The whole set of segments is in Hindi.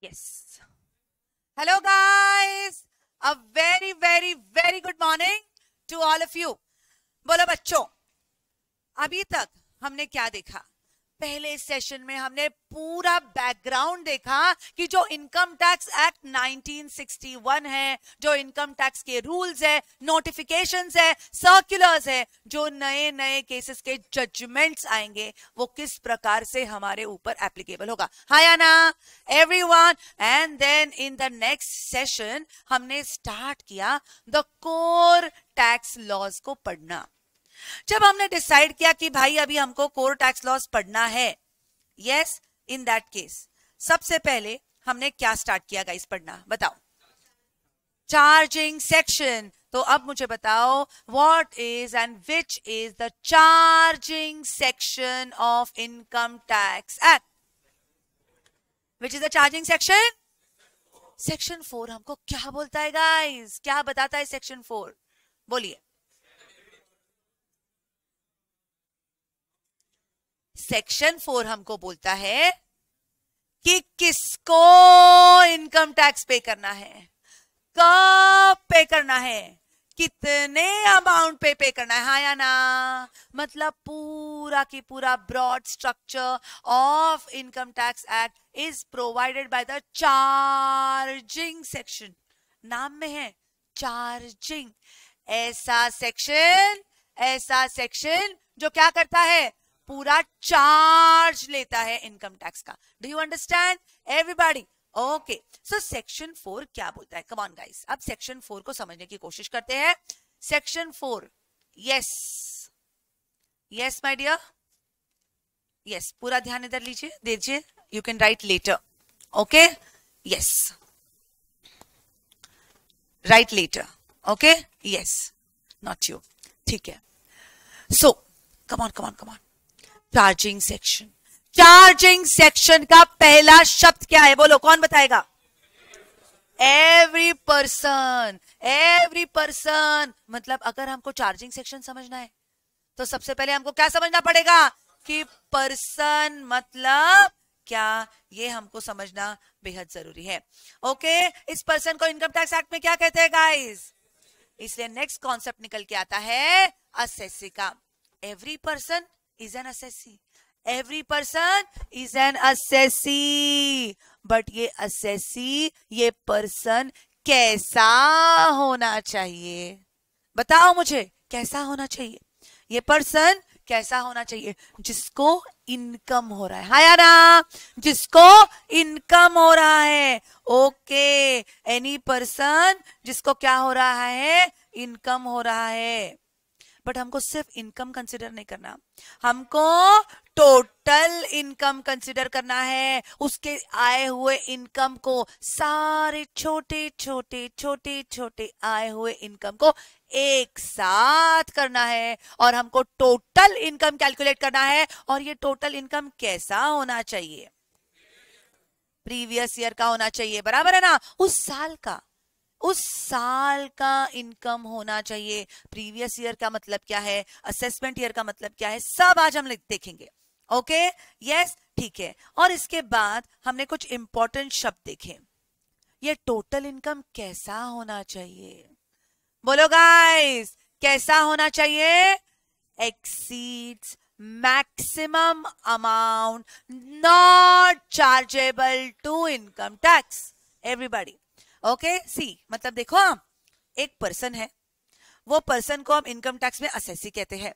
Yes. Hello, guys. A very, very, very good morning to all of you. बोलो बच्चों अभी तक हमने क्या देखा पहले सेशन में हमने पूरा बैकग्राउंड देखा कि जो इनकम टैक्स एक्ट 1961 है, जो इनकम टैक्स के रूल्स है नोटिफिकेशंस है सर्कुलर्स है, जो नए नए केसेस के जजमेंट्स आएँगे, वो किस प्रकार से हमारे ऊपर एप्लीकेबल होगा। हाय ना? Everyone and then in the next session हमने स्टार्ट किया द कोर टैक्स लॉज को पढ़ना। जब हमने डिसाइड किया कि भाई अभी हमको कोर टैक्स लॉस पढ़ना है यस इन दैट केस सबसे पहले हमने क्या स्टार्ट किया गाइस पढ़ना? बताओ। चार्जिंग सेक्शन तो अब मुझे बताओ what is and which is the charging section of income tax act which is the charging section section four हमको क्या बोलता है गाइस क्या बताता है सेक्शन फोर बोलिए। सेक्शन फोर हमको बोलता है कि किसको इनकम टैक्स पे करना है? कब पे करना है? कितने अमाउंट पे पे करना है? हाँ या ना? मतलब पूरा की पूरा broad structure of income tax act is provided by the charging section नाम में है चार्जिंग ऐसा सेक्शन ऐसा सेक्शन जो क्या करता है? पूरा चार्ज लेता है इनकम टैक्स का। Do you understand everybody okay so section four क्या बोलता है? कमॉन गाइस अब सेक्शन फोर को समझने की कोशिश करते हैं। Section four yes yes my dear yes पूरा ध्यान इधर लीजिए। दीजिए you can write letter okay yes write letter okay yes not you ठीक है. So come on come on come on charging section charging section का पहला शब्द क्या है? बोलो, कौन बताएगा? एवरी पर्सन एवरी पर्सन मतलब अगर हमको चार्जिंग सेक्शन समझना है तो सबसे पहले हमको क्या समझना पड़ेगा? कि पर्सन मतलब क्या? ये हमको समझना बेहद ज़रूरी है। Okay okay? इस पर्सन को इनकम टैक्स एक्ट में क्या कहते हैं गाइस इसलिए नेक्स्ट कॉन्सेप्ट निकल के आता है असेसी का। Every person is an assessee. Every person is an assessee. But ये assessee, ये person कैसा होना चाहिए? बताओ मुझे कैसा होना चाहिए? ये पर्सन कैसा होना चाहिए? जिसको इनकम हो रहा है। हाया ना? जिसको इनकम हो रहा है। ओके एनी पर्सन जिसको क्या हो रहा है? इनकम हो रहा है। बट हमको सिर्फ़ इनकम कंसिडर नहीं करना। हमको टोटल इनकम कंसिडर करना है। उसके आए हुए इनकम को, सारे छोटे छोटे छोटे छोटे आए हुए इनकम को एक साथ करना है। और हमको टोटल इनकम कैलकुलेट करना है। और ये टोटल इनकम कैसा होना चाहिए? प्रीवियस ईयर का होना चाहिए। बराबर है ना? उस साल का। उस साल का इनकम होना चाहिए। प्रीवियस ईयर का मतलब क्या है? असेसमेंट ईयर का मतलब क्या है? सब आज हम देखेंगे। ओके? यस? ठीक है। और इसके बाद हमने कुछ इंपॉर्टेंट शब्द देखे। ये टोटल इनकम कैसा होना चाहिए? बोलो गाइस, कैसा होना चाहिए? Exceeds maximum amount not chargeable to income tax everybody okay see मतलब देखो हम, एक पर्सन है। वो पर्सन को हम इनकम टैक्स में असेसी कहते हैं।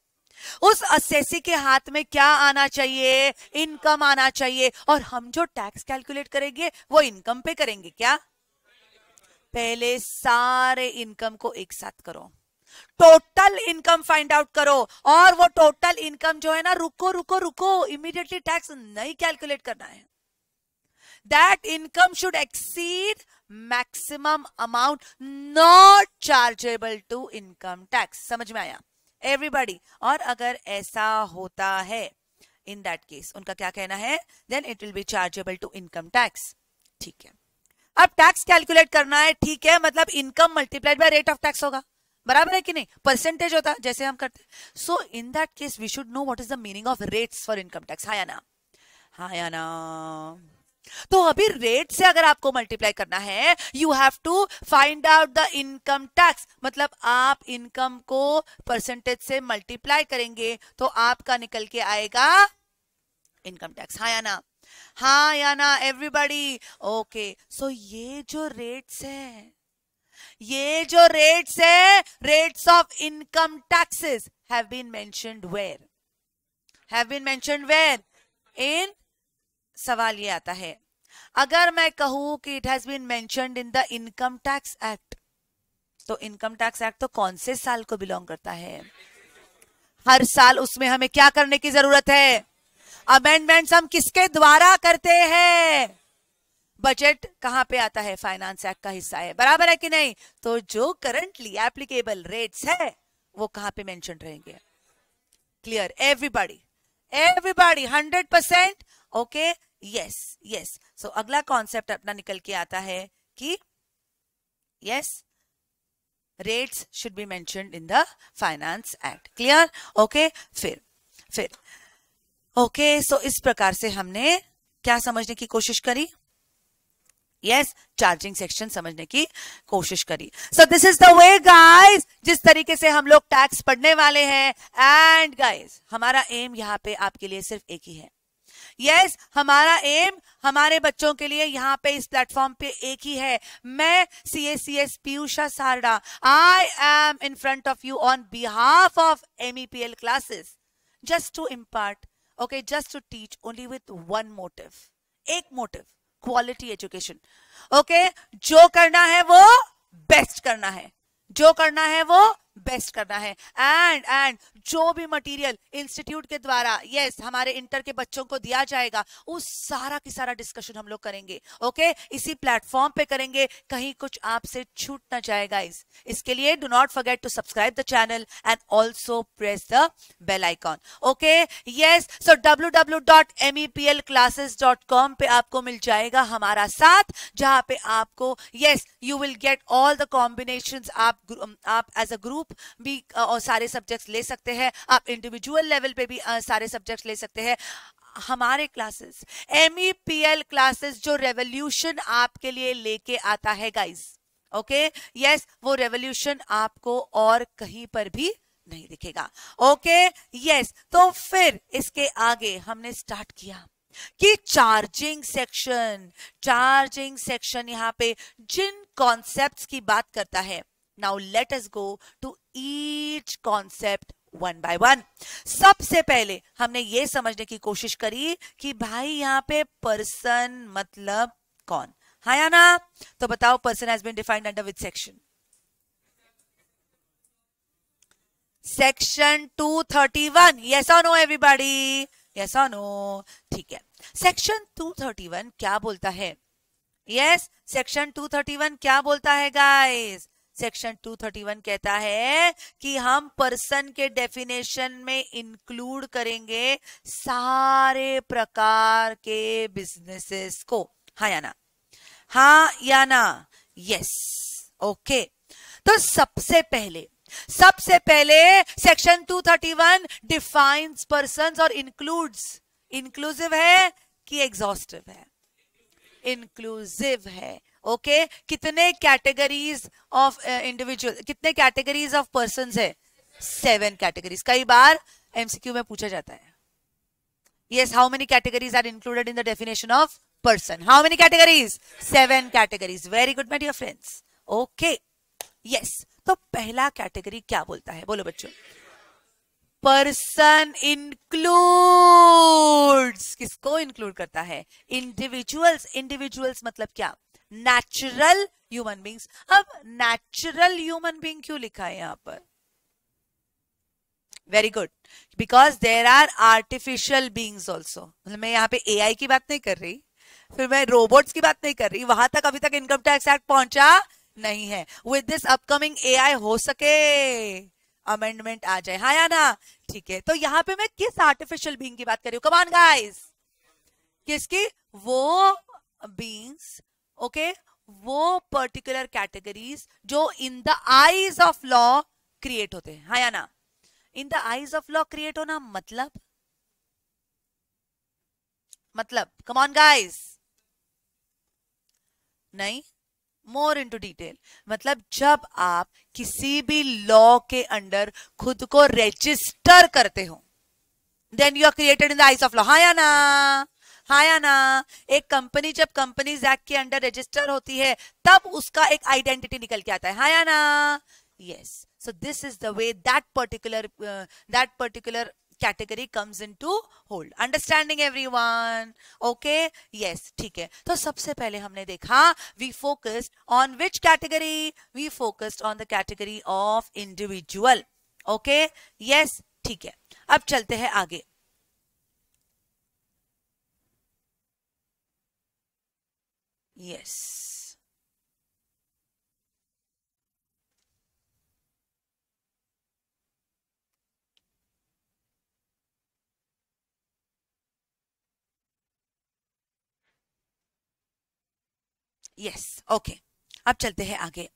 उस असेसी के हाथ में क्या आना चाहिए? इनकम आना चाहिए। और हम जो टैक्स कैलकुलेट करेंगे, वो इनकम पे करेंगे क्या? पहले सारे इनकम को एक साथ करो। टोटल इनकम फाइंड आउट करो। और वो टोटल इनकम जो है ना, रुको रुको रुको इमीडिएटली टैक्स नहीं कैलकुलेट करना है। That income should exceed maximum amount not chargeable to income tax समझ में आया? एवरीबडी और अगर ऐसा होता है इन दैट केस उनका क्या कहना है? Then it will be chargeable to income tax ठीक है। अब टैक्स कैलकुलेट करना है, ठीक है मतलब income multiplied by rate of tax होगा। बराबर है कि नहीं? परसेंटेज होता, जैसे हम करते। So in that case we should know what is the meaning of rates for income tax हाँ या ना? हाँ या ना? तो अभी रेट से अगर आपको मल्टीप्लाई करना है you have to find out the income tax मतलब आप इनकम को परसेंटेज से मल्टीप्लाई करेंगे तो आपका निकल के आएगा इनकम टैक्स हाँ या ना? हाँ या ना एवरीबडी ओके सो ये जो रेट्स है, ये जो रेट्स है rates of income taxes have been mentioned where have been mentioned where in सवाल ये आता है, अगर मैं कहूँ कि it has been mentioned in the income tax act तो इनकम टैक्स एक्ट तो कौन से साल को बिलोंग करता है? हर साल उसमें हमें क्या करने की ज़रूरत है? अमेंडमेंट्स हम किसके द्वारा करते हैं? बजट कहाँ पे आता है? फाइनेंस एक्ट का हिस्सा है। बराबर है कि नहीं? तो जो करंटली एप्लीकेबल रेट्स है, वो कहाँ पे मेंशन रहेंगे? Clear everybody everybody hundred percent okay yes yes so अगला कॉन्सेप्ट अपना निकल के आता है कि yes rates should be mentioned in the finance act clear okay फिर फिर. ओके okay, सो so इस प्रकार से हमने क्या समझने की कोशिश करी? यस चार्जिंग सेक्शन समझने की कोशिश करी. So this is the way guys जिस तरीके से हम लोग टैक्स पढ़ने वाले हैं. एंड गाइस हमारा एम यहाँ पे आपके लिए सिर्फ़ एक ही है. यस हमारा एम हमारे बच्चों के लिए यहाँ पे इस प्लेटफॉर्म पे एक ही है। मैं C S C S Piyusha Sarda I am in front of you on behalf of M E P L classes just to impart okay just to teach only with one motive एक मोटिव क्वालिटी एजुकेशन ओके जो करना है वो बेस्ट करना है। जो करना है वो बेस्ट करना है। एंड एंड जो भी मटेरियल इंस्टीट्यूट के द्वारा यस yes, हमारे इंटर के बच्चों को दिया जाएगा उस सारा की सारा डिस्कशन हम लोग करेंगे। Okay okay? इसी प्लेटफॉर्म पे करेंगे। कहीं कुछ आपसे छूट ना जाएगा इस इसके लिए do not forget to subscribe the channel and also press the bell icon okay yes so www.mepl.classes.com पे आपको मिल जाएगा हमारा साथ जहाँ पे आपको yes you will get all the combination आप एज अ ग्रुप भी और सारे सब्जेक्ट्स ले सकते हैं। आप इंडिविजुअल लेवल पे भी सारे सब्जेक्ट्स ले सकते हैं। हमारे क्लासेस एम क्लासेस जो रेवोल्यूशन आपके लिए लेके आता है गाइस ओके यस वो रेवोल्यूशन आपको और कहीं पर भी नहीं दिखेगा ओके? यस तो फिर इसके आगे हमने स्टार्ट किया कि चार्जिंग सेक्शन चार्जिंग सेक्शन यहाँ पे जिन कॉन्सेप्ट्स की बात करता है now let us go to each concept one by one सबसे पहले हमने ये समझने की कोशिश करी कि भाई यहाँ पे पर्सन मतलब कौन? हाँ या ना? तो बताओ person has been defined under with section section 231 yes और नो एवरीबॉडी यस और नो ठीक है. सेक्शन 231 क्या बोलता है? यस सेक्शन 231 क्या बोलता है गाइस सेक्शन 231 कहता है कि हम पर्सन के डेफिनेशन में इंक्लूड करेंगे सारे प्रकार के बिजनेसेस को। हाँ या ना? हाँ या ना? यस ओके तो सबसे पहले सबसे पहले सेक्शन 231 डिफाइंस पर्सन और इंक्लूड्स इंक्लूसिव है कि एग्जॉस्टिव है? इंक्लूसिव है। ओके कितने कैटेगरीज ऑफ़ इंडिविजुअल कितने कैटेगरीज ऑफ़ पर्सन है? सेवन कैटेगरीज कई बार एमसीक्यू में पूछा जाता है। Yes how many categories are included in the definition of person how many categories seven categories very good my dear friends okay yes तो पहला कैटेगरी क्या बोलता है? बोलो बच्चों। पर्सन इंक्लूड्स किसको इंक्लूड करता है? इंडिविजुअल्स इंडिविजुअल्स मतलब क्या? नेचुरल ह्यूमन बींग्स अब नेचुरल ह्यूमन बींग क्यों लिखा है यहाँ पर? Very good because there are artificial beings also मतलब मैं यहाँ पे एआई की बात नहीं कर रही, फिर मैं रोबोट्स की बात नहीं कर रही, वहाँ तक अभी तक इनकम टैक्स एक्ट पहुँचा नहीं है। विद दिस अपकमिंग एआई हो सके। अमेंडमेंट आ जाए। हाँ या ना? ठीक है। तो यहाँ पे मैं किस आर्टिफिशियल बींग की बात कर रही हूँ? कमान गाइस किसकी? वो बींग्स ओके वो पर्टिकुलर कैटेगरीज जो in the eyes of law create होते हैं। हाँ या ना? In the eyes of law create होना मतलब? मतलब कम ऑन गाइस नहीं? मोर इन टू डिटेल मतलब जब आप किसी भी लॉ के अंडर खुद को रजिस्टर करते हो then you are created in the eyes of law हाँ या ना? हाँ या ना एक कंपनी जब कंपनीज़ एक्ट के अंडर रजिस्टर होती है, तब उसका एक आइडेंटिटी निकल के आता है। हाँ या ना yes so this is the way that particular that particular category comes in to hold understanding every one okay yes ठीक है। तो सबसे पहले हमने देखा we focused on which category we focused on the category of individual okay yes ठीक है। अब चलते हैं आगे। Yes yes, okay okay. अब चलते हैं आगे।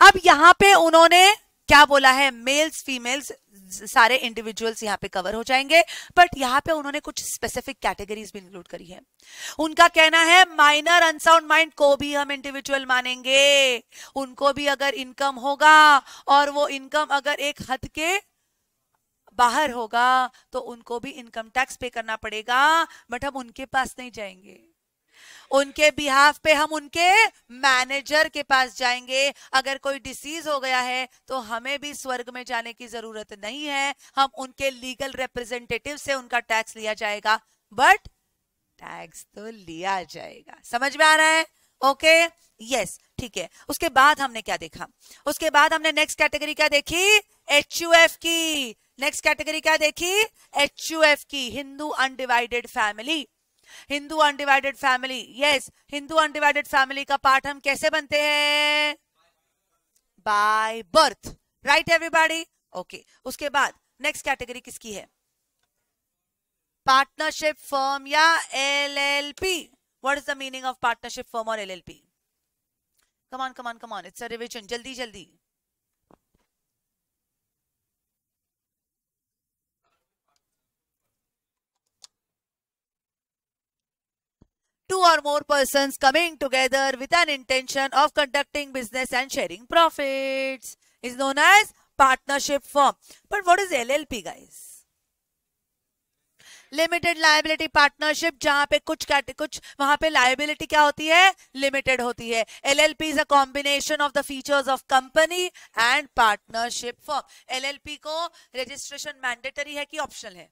अब यहाँ पे उन्होंने क्या बोला है? मेल्स फीमेल्स सारे इंडिविजुअल्स यहाँ पे कवर हो जाएँगे। बट यहाँ पे उन्होंने कुछ स्पेसिफिक कैटेगरीज भी इंक्लूड करी है। उनका कहना है माइनर अनसाउंड माइंड को भी हम इंडिविजुअल मानेंगे। उनको भी अगर इनकम होगा और वो इनकम अगर एक हद के बाहर होगा तो उनको भी इनकम टैक्स पे करना पड़ेगा। बट हम उनके पास नहीं जाएँगे। उनके बिहाफ पे हम उनके मैनेजर के पास जाएँगे। अगर कोई डिसीज हो गया है तो हमें भी स्वर्ग में जाने की ज़रूरत नहीं है। हम उनके लीगल रिप्रेजेंटेटिव से उनका टैक्स लिया जाएगा बट टैक्स तो लिया जाएगा। समझ में आ रहा है? ओके यस ठीक है। उसके बाद हमने क्या देखा? उसके बाद हमने नेक्स्ट कैटेगरी क्या देखी? एचयूएफ की। नेक्स्ट कैटेगरी क्या देखी? एचयूएफ की Hindu undivided family Hindu undivided family yes Hindu undivided family का पार्ट हम कैसे बनते हैं? By birth right everybody okay उसके बाद नेक्स्ट कैटेगरी किसकी है? पार्टनरशिप फर्म या LLP what is the meaning of partnership firm और LLP come on come on come on it's a revision जल्दी जल्दी। Two or more persons coming together with an intention of conducting business and sharing profits is known as partnership firm. But what is LLP guys? Limited liability partnership जहाँ पे कुछ कुछ वहाँ पे लाइबिलिटी क्या होती है लिमिटेड होती है LLP is a combination of the features of company and partnership form LLP को रजिस्ट्रेशन मैंडेटरी है कि ऑप्शनल है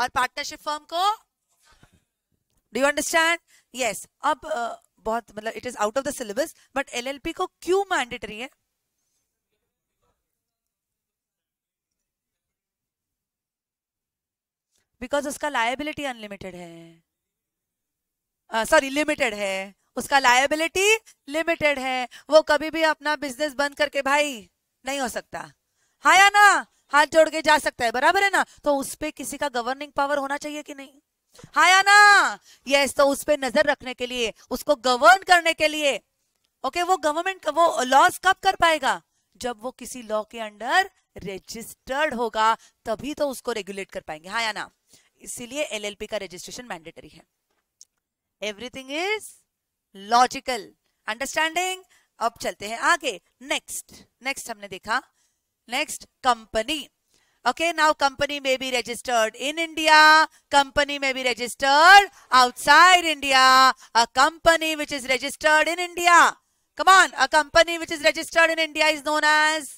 और पार्टनरशिप फर्म को? डू यू अंडरस्टैंड यस अब बहुत मतलब it is out of the syllabus but LLP को क्यों मैंडेटरी है? बिकॉज़ उसका लायबिलिटी अनलिमिटेड है। सॉरी uh, लिमिटेड है। उसका लायबिलिटी लिमिटेड है। वो कभी भी अपना बिज़नेस बंद करके भाई नहीं हो सकता। हाँ या ना? हाथ जोड़ के जा सकता है, बराबर है ना? तो उस पर किसी का गवर्निंग पावर होना चाहिए कि नहीं? हाँ या ना? यस तो उस पर नज़र रखने के लिए, उसको गवर्न करने के लिए। ओके वो गवर्नमेंट वो लॉस कब कर पाएगा? जब वो किसी लॉ के अंडर रजिस्टर्ड होगा, तभी तो उसको रेगुलेट कर पाएँगे। हाँ या ना? इसीलिए एलएलपी का रजिस्ट्रेशन मैंडेटरी है। एवरीथिंग इज़ लॉजिकल अंडरस्टैंडिंग अब चलते हैं आगे। नेक्स्ट नेक्स्ट हमने देखा। Next, company. Okay, now company may be registered in India. Company may be registered outside India. A company which is registered in India. Come on, a company which is registered in India is known as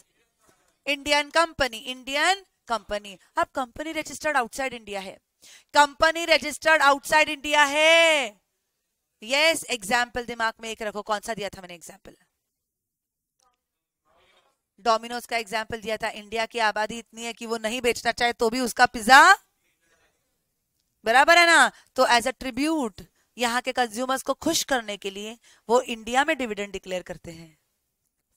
Indian company. Indian company. अब company registered outside India है. Company registered outside India है. Yes, example दिमाग में एक रखो कौन सा दिया था मैंने example? डोमिनोज का एग्ज़ाम्पल दिया था इंडिया की आबादी इतनी है कि वो नहीं बेचना चाहे तो भी उसका पिज्जा बराबर है ना? तो एज अ ट्रिब्यूट यहाँ के कंज्यूमर्स को खुश करने के लिए वो इंडिया में डिविडेंड डिक्लेयर करते हैं।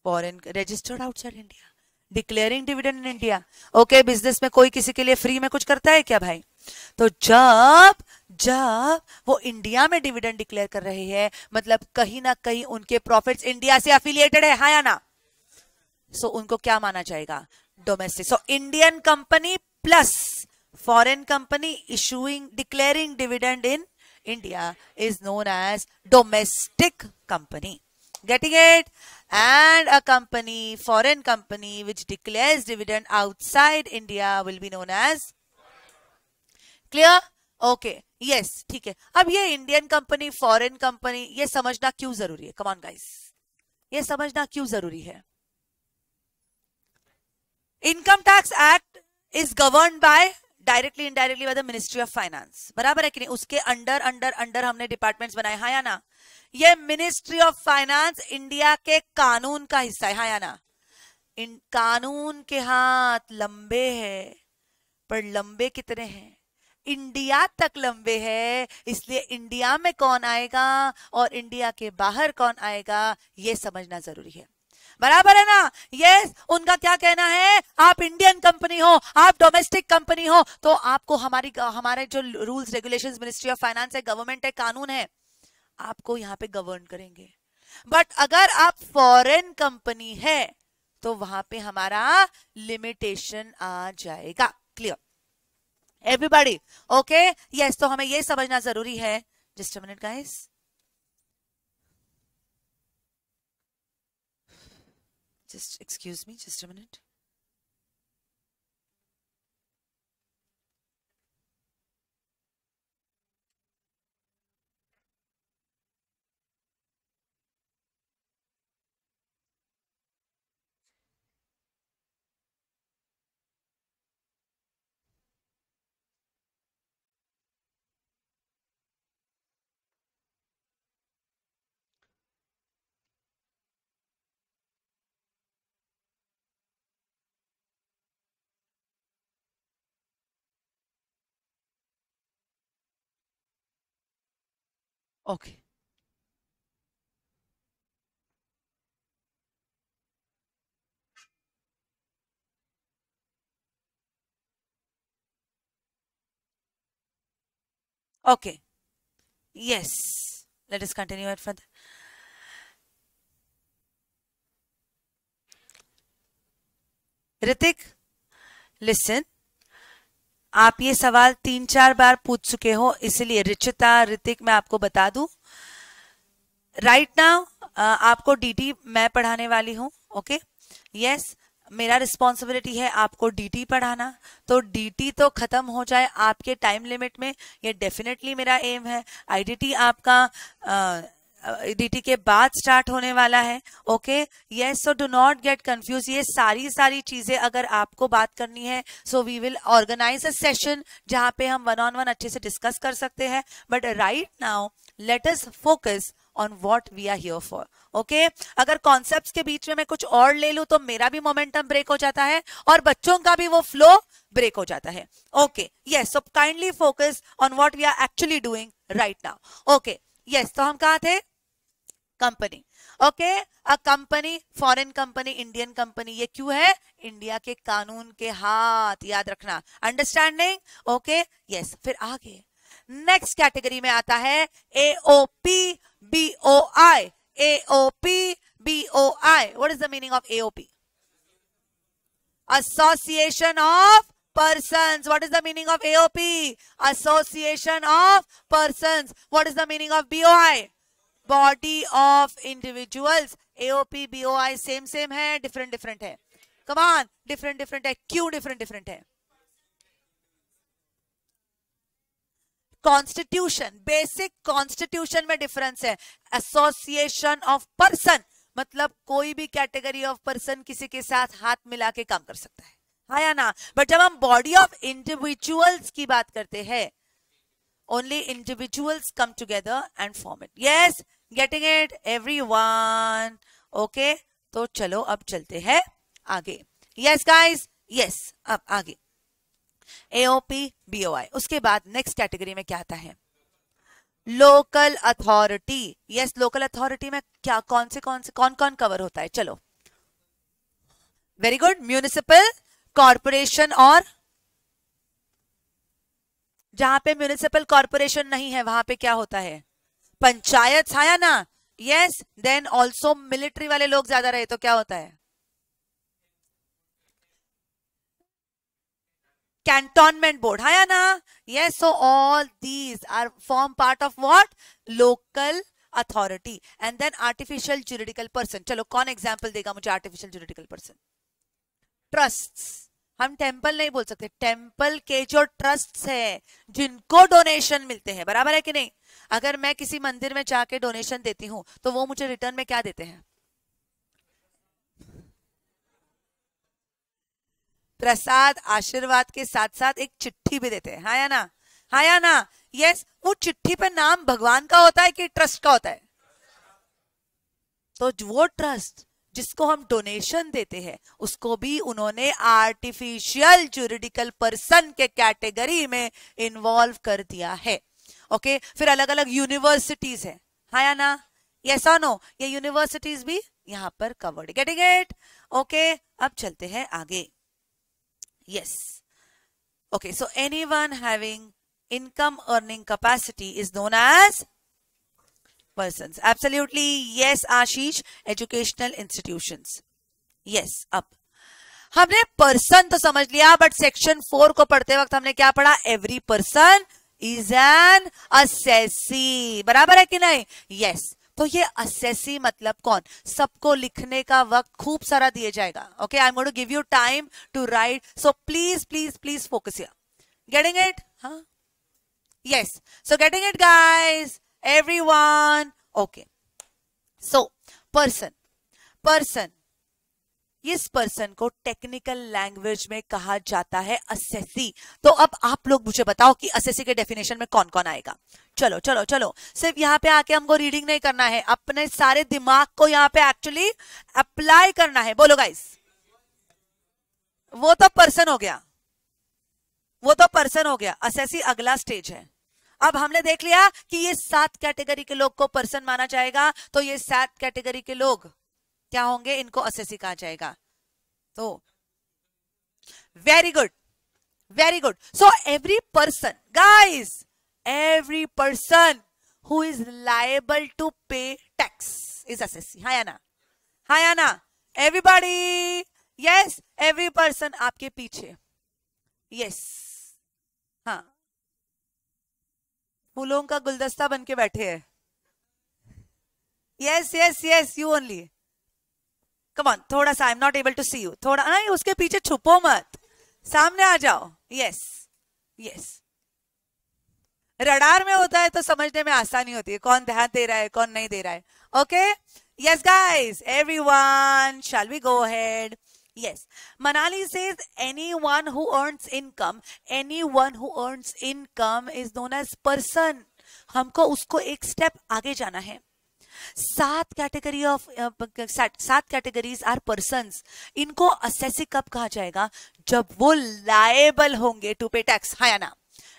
Foreign registered outside India declaring dividend in India okay business में कोई किसी के लिए फ्री में कुछ करता है क्या भाई? तो जब जब वो इंडिया में डिविडेंड डिक्लेयर कर रहे हैं मतलब कहीं ना कहीं उनके प्रॉफिट्स इंडिया से अफिलिएटेड है हाँ या ना? सो उनको क्या माना जाएगा? Domestic so Indian company plus foreign company issuing declaring dividend in India is known as domestic company getting it and a company foreign company which declare dividend outside India will be known as clear okay yes ठीक है. अब ये इंडियन कंपनी फॉरेन कंपनी ये समझना क्यों ज़रूरी है? कमॉन गाइस ये समझना क्यों ज़रूरी है? Income tax act is govern by directly indirectly by the ministry of finance बराबर है कि नहीं? उसके अंडर अंडर अंडर हमने डिपार्टमेंट्स बनाए। हाँ या ना? ये मिनिस्ट्री ऑफ़ फाइनेंस इंडिया के कानून का हिस्सा है। हाँ या ना? इन कानून के हाथ लंबे हैं, पर लंबे कितने हैं? इंडिया तक लंबे हैं, इसलिए इंडिया में कौन आएगा और इंडिया के बाहर कौन आएगा, ये समझना ज़रूरी है। बराबर है ना? यस उनका क्या कहना है? आप इंडियन कंपनी हो, आप डोमेस्टिक कंपनी हो तो आपको हमारी हमारे जो rules regulation ministry of finance है गवर्नमेंट है, कानून है, आपको यहाँ पे गवर्न करेंगे। बट अगर आप फॉरेन कंपनी है तो वहाँ पे हमारा लिमिटेशन आ जाएगा। क्लियर एवरीबॉडी ओके यस तो हमें ये समझना ज़रूरी है। Just minute guys just excuse me just minute Okay. Okay. Yes. Let us continue it further. Ritik, listen. आप ये सवाल तीन चार बार पूछ चुके हो, इसलिए रिचिता, ऋतिक, मैं आपको बता दूँ। राइट right नाउ आपको डीटी मैं पढ़ाने वाली हूँ ओके यस मेरा रिस्पॉन्सिबिलिटी है आपको डीटी पढ़ाना। तो डीटी तो खत्म हो जाए आपके टाइम लिमिट में, ये डेफिनेटली मेरा एम है। आईडीटी आपका डीटी के बाद स्टार्ट होने वाला है। Okay yes so do not get confuse ये सारी सारी चीज़ें अगर आपको बात करनी है so we will organise a session जहाँ पे हम वन ऑन वन अच्छे से डिस्कस कर सकते हैं। But right now let us focus on what we are here for okay अगर कॉन्सेप्ट के बीच में मैं कुछ और ले लू तो मेरा भी मोमेंटम ब्रेक हो जाता है और बच्चों का भी वो फ्लो ब्रेक हो जाता है। Okay yes so kindly focus on what we are actually doing right now okay yes तो हम कहा थे? Company okay a company foreign company Indian company ये क्यों है? इंडिया के कानून के हाथ, याद रखना। अंडरस्टैंडिंग ओके यस फिर आगे। नेक्स्ट कैटेगरी में आता है AOP B O I AOP B O I what is the meaning of AOP association of persons. What is the meaning of aop association of persons. What is the meaning of boi body of individuals AOP BOI same same है डिफरेंट डिफरेंट है. कमान डिफरेंट डिफरेंट है, क्यों डिफरेंट डिफरेंट है? कॉन्स्टिट्यूशन बेसिक कॉन्स्टिट्यूशन में डिफरेंस है. एसोसिएशन ऑफ़ पर्सन मतलब कोई भी कैटेगरी ऑफ़ पर्सन किसी के साथ हाथ मिला के काम कर सकता है। हाँ या ना? बट जब हम बॉडी ऑफ़ इंडिविजुअल्स की बात करते हैं only individuals come together and form it yes getting it every one okay तो चलो, अब चलते हैं आगे। यस गाइस यस अब आगे। एओपी बीओआई उसके बाद नेक्स्ट कैटेगरी में क्या आता है? Local authority yes local authority में क्या, कौन से कौन से, कौन कौन कवर होता है? चलो। वेरी गुड म्यूनिसिपल कॉरपोरेशन और जहाँ पे म्यूनिसिपल कॉरपोरेशन नहीं है, वहाँ पे क्या होता है? पंचायत छाया ना? यस देन ऑल्सो मिलिट्री वाले लोग ज़्यादा रहे तो क्या होता है? कैंटोनमेंट बोर्ड हाँ या ना? Yes, so all these are form part of what? Local authority and then artificial juridical person चलो, कौन एग्ज़ाम्पल देगा मुझे आर्टिफिशियल जुरिडिकल पर्सन ट्रस्ट हम टेंपल नहीं बोल सकते। टेंपल के जो ट्रस्ट है, जिनको डोनेशन मिलते हैं, बराबर है कि नहीं? अगर मैं किसी मंदिर में जाके डोनेशन देती हूँ तो वो मुझे रिटर्न में क्या देते हैं? प्रसाद, आशीर्वाद के साथ साथ एक चिट्ठी भी देते हैं। हाँ या ना? हाँ या ना? यस वो चिट्ठी पे नाम भगवान का होता है कि ट्रस्ट का होता है? तो वो ट्रस्ट जिसको हम डोनेशन देते हैं, उसको भी उन्होंने आर्टिफिशियल जुरिडिकल पर्सन के कैटेगरी में इन्वॉल्व कर दिया है। Okay okay? फिर अलग अलग यूनिवर्सिटीज है। हाँ या ना? यस और नो ये यूनिवर्सिटीज भी यहाँ पर कवर्ड गेटिंग इट ओके अब चलते हैं आगे। Yes okay so any one having income earning capacity is known as persons. Absolutely. Yes, Ashish. Educational institutions. Yes, up. हमने पर्सन तो समझ लिया बट सेक्शन फोर को पढ़ते वक्त हमने क्या पढ़ा every person is an assessee बराबर है कि नहीं यस yes. तो ये असेसी मतलब कौन सबको लिखने का वक्त खूब सारा दिया जाएगा okay I am to give you time to write so please please please focus getting it हाँ Yes. So getting it guys? Everyone. Okay. So, person. Person. इस पर्सन को टेक्निकल लैंग्वेज में कहा जाता है असेसी तो अब आप लोग मुझे बताओ कि असेसी के डेफिनेशन में कौन कौन आएगा। चलो चलो चलो। सिर्फ़ यहाँ पे आके हमको रीडिंग नहीं करना है। अपने सारे दिमाग को यहाँ पे एक्चुअली अप्लाई करना है। बोलो गाइस वो तो पर्सन हो गया। वो तो पर्सन हो गया। असेसी अगला स्टेज है। अब हमने देख लिया कि ये सात कैटेगरी के लोग को पर्सन माना जाएगा तो ये सात कैटेगरी के लोग क्या होंगे? इनको असेसी कहा जाएगा। तो very good very good so every person guys every person who is liable to pay tax is assessee हाँ या ना हाँ या ना एवरीबॉडी यस एवरी पर्सन आपके पीछे. Yes yes. हाँ. फूलों का गुलदस्ता बन के बैठे हैं। Yes yes yes you only come on थोड़ा सा I am not able to see you थोड़ा, नहीं, उसके पीछे छुपो मत। सामने आ जाओ। यस यस रडार में होता है तो समझने में आसानी होती है। कौन ध्यान दे रहा है, कौन नहीं दे रहा है। Okay yes guys everyone shall we go ahead yes. Manali says anyone who earns income, anyone who earns income is known as person. हमको उसको एक स्टेप आगे जाना है। सात कैटेगरी ऑफ़ सात कैटेगरीज आर पर्सन इनको असेसिक कब कहा जाएगा? जब वो लाएबल होंगे टू पे टैक्स हाया ना?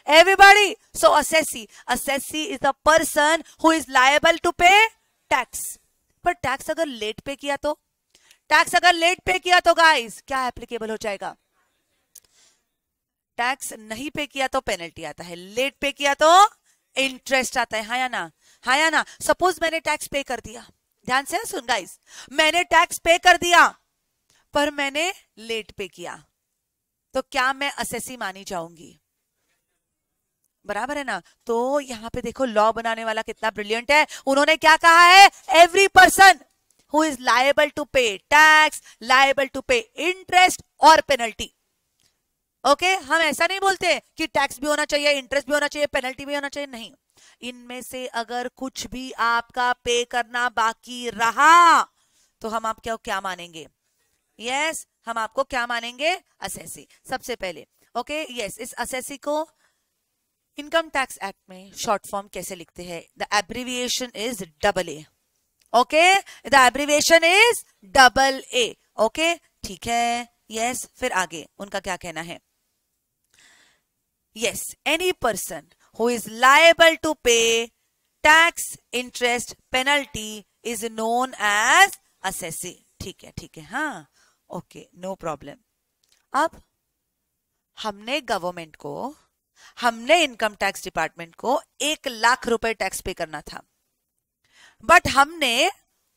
Everybody so assessee assessee is a person who is liable to pay tax पर टैक्स अगर लेट पे किया तो? टैक्स अगर लेट पे किया तो गाइस क्या एप्लीकेबल हो जाएगा? टैक्स नहीं पे किया तो पेनल्टी आता है। लेट पे किया तो इंटरेस्ट आता है। हाँ या ना? हाँ या ना? सपोज़ मैंने टैक्स पे कर दिया। ध्यान से सुन गाइस मैंने टैक्स पे कर दिया, पर मैंने लेट पे किया। तो क्या मैं असेसी मानी जाऊँगी? बराबर है ना? तो यहाँ पे देखो लॉ बनाने वाला कितना ब्रिलियंट है। उन्होंने क्या कहा है? Every person who is liable to pay tax, liable to pay interest और पेनल्टी ओके okay? हम ऐसा नहीं बोलते कि टैक्स भी होना चाहिए इंटरेस्ट भी होना चाहिए पेनल्टी भी होना चाहिए नहीं। इनमें से अगर कुछ भी आपका पे करना बाकी रहा तो हम आप क्या क्या मानेंगे? यस yes, हम आपको क्या मानेंगे? असेसी सबसे पहले ओके okay? यस yes, इस असेसी को इनकम टैक्स एक्ट में शॉर्ट फॉर्म कैसे लिखते हैं? The abbreviation is double A okay the abbreviation is double A okay ठीक है. यस yes, फिर आगे. उनका क्या कहना है? Yes any person who is liable to pay tax interest penalty is known as assessee ठीक है ठीक है. हाँ. ओके नो प्रॉब्लम अब हमने गवर्नमेंट को हमने इनकम टैक्स डिपार्टमेंट को एक लाख रुपए टैक्स पे करना था. बट हमने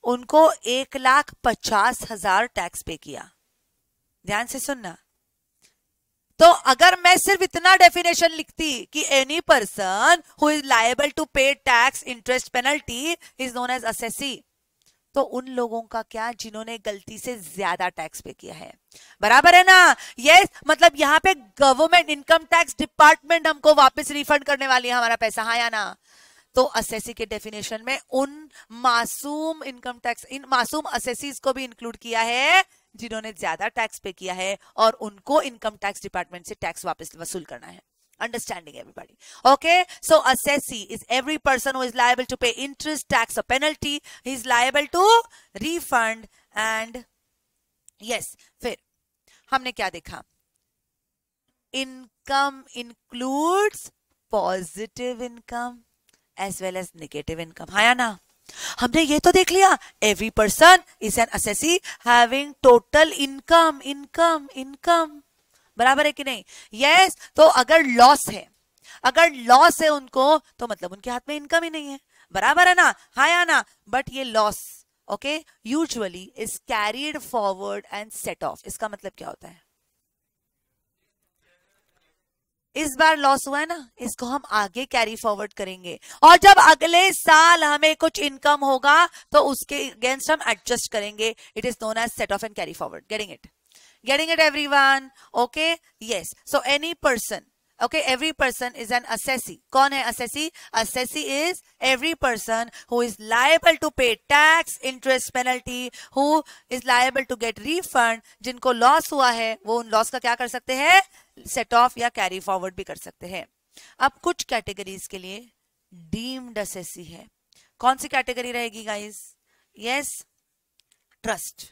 उनको एक लाख पचास हज़ार टैक्स पे किया। ध्यान से सुनना। तो अगर मैं सिर्फ़ इतना डेफिनेशन लिखती कि any person who is liable to pay tax interest penalty is known as assessee तो उन लोगों का क्या जिन्होंने गलती से ज़्यादा टैक्स पे किया है? बराबर है ना? यस yes, मतलब यहाँ पे गवर्नमेंट इनकम टैक्स डिपार्टमेंट हमको वापस रिफंड करने वाली है हमारा पैसा हाँ या ना? तो असेसी के डेफिनेशन में उन मासूम इनकम टैक्स इन मासूम असेसीज को भी इंक्लूड किया है जिन्होंने ज़्यादा टैक्स पे किया है और उनको इनकम टैक्स डिपार्टमेंट से टैक्स वापस वसूल करना है understanding everybody okay so assessee is every person who is liable to pay interest tax or penalty he is liable to refund and yes फिर हमने क्या देखा income includes positive income as well as negative income. हाँ या ना? हमने ये तो देख लिया every person is an assessee having total income income income बराबर है कि नहीं? यस yes, तो अगर लॉस है अगर लॉस है उनको तो मतलब उनके हाथ में इनकम ही नहीं है। बराबर है ना? हाँ या ना? बट ये loss okay usually is carried forward and set off इसका मतलब क्या होता है? इस बार लॉस हुआ है ना, इसको हम आगे कैरी फॉरवर्ड करेंगे। और जब अगले साल हमें कुछ इनकम होगा तो उसके अगेंस्ट हम एडजस्ट करेंगे। It is known as set off and carry forward getting it getting it every one okay yes so any person okay? Every person is an assessee. कौन है assessee? Assessee is every person who is liable to pay tax, interest penalty, who is liable to get refund. जिनको लॉस हुआ है, वो उन लॉस का क्या कर सकते हैं? सेट ऑफ़ या कैरी फॉरवर्ड भी कर सकते हैं। अब कुछ कैटेगरीज के लिए डीम्ड असेसी है। कौन सी कैटेगरी रहेगी guys yes trust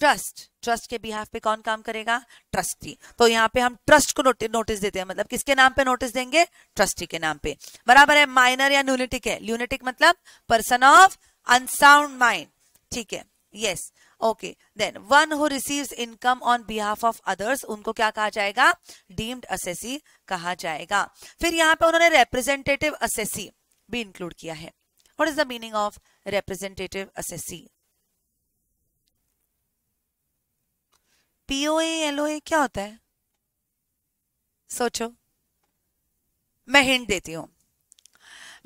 trust trust के बिहाफ पे कौन काम करेगा? ट्रस्टी तो यहाँ पे हम ट्रस्ट को नोटिस देते हैं। मतलब किसके नाम पे नोटिस देंगे? ट्रस्टी के नाम पे। बराबर है माइनर या ल्यूनेटिक है? ल्यूनेटिक मतलब पर्सन ऑफ़ अनसाउंड माइंड ठीक है? Yes okay then one who receives income on behalf of others उनको क्या कहा जाएगा? डीम्ड असेसी कहा जाएगा। फिर यहाँ पे उन्होंने रिप्रेजेंटेटिव असेसी भी इंक्लूड किया है। What is the meaning of representative assessee POA LOA क्या होता है? सोचो। मैं हिंट देती हूँ।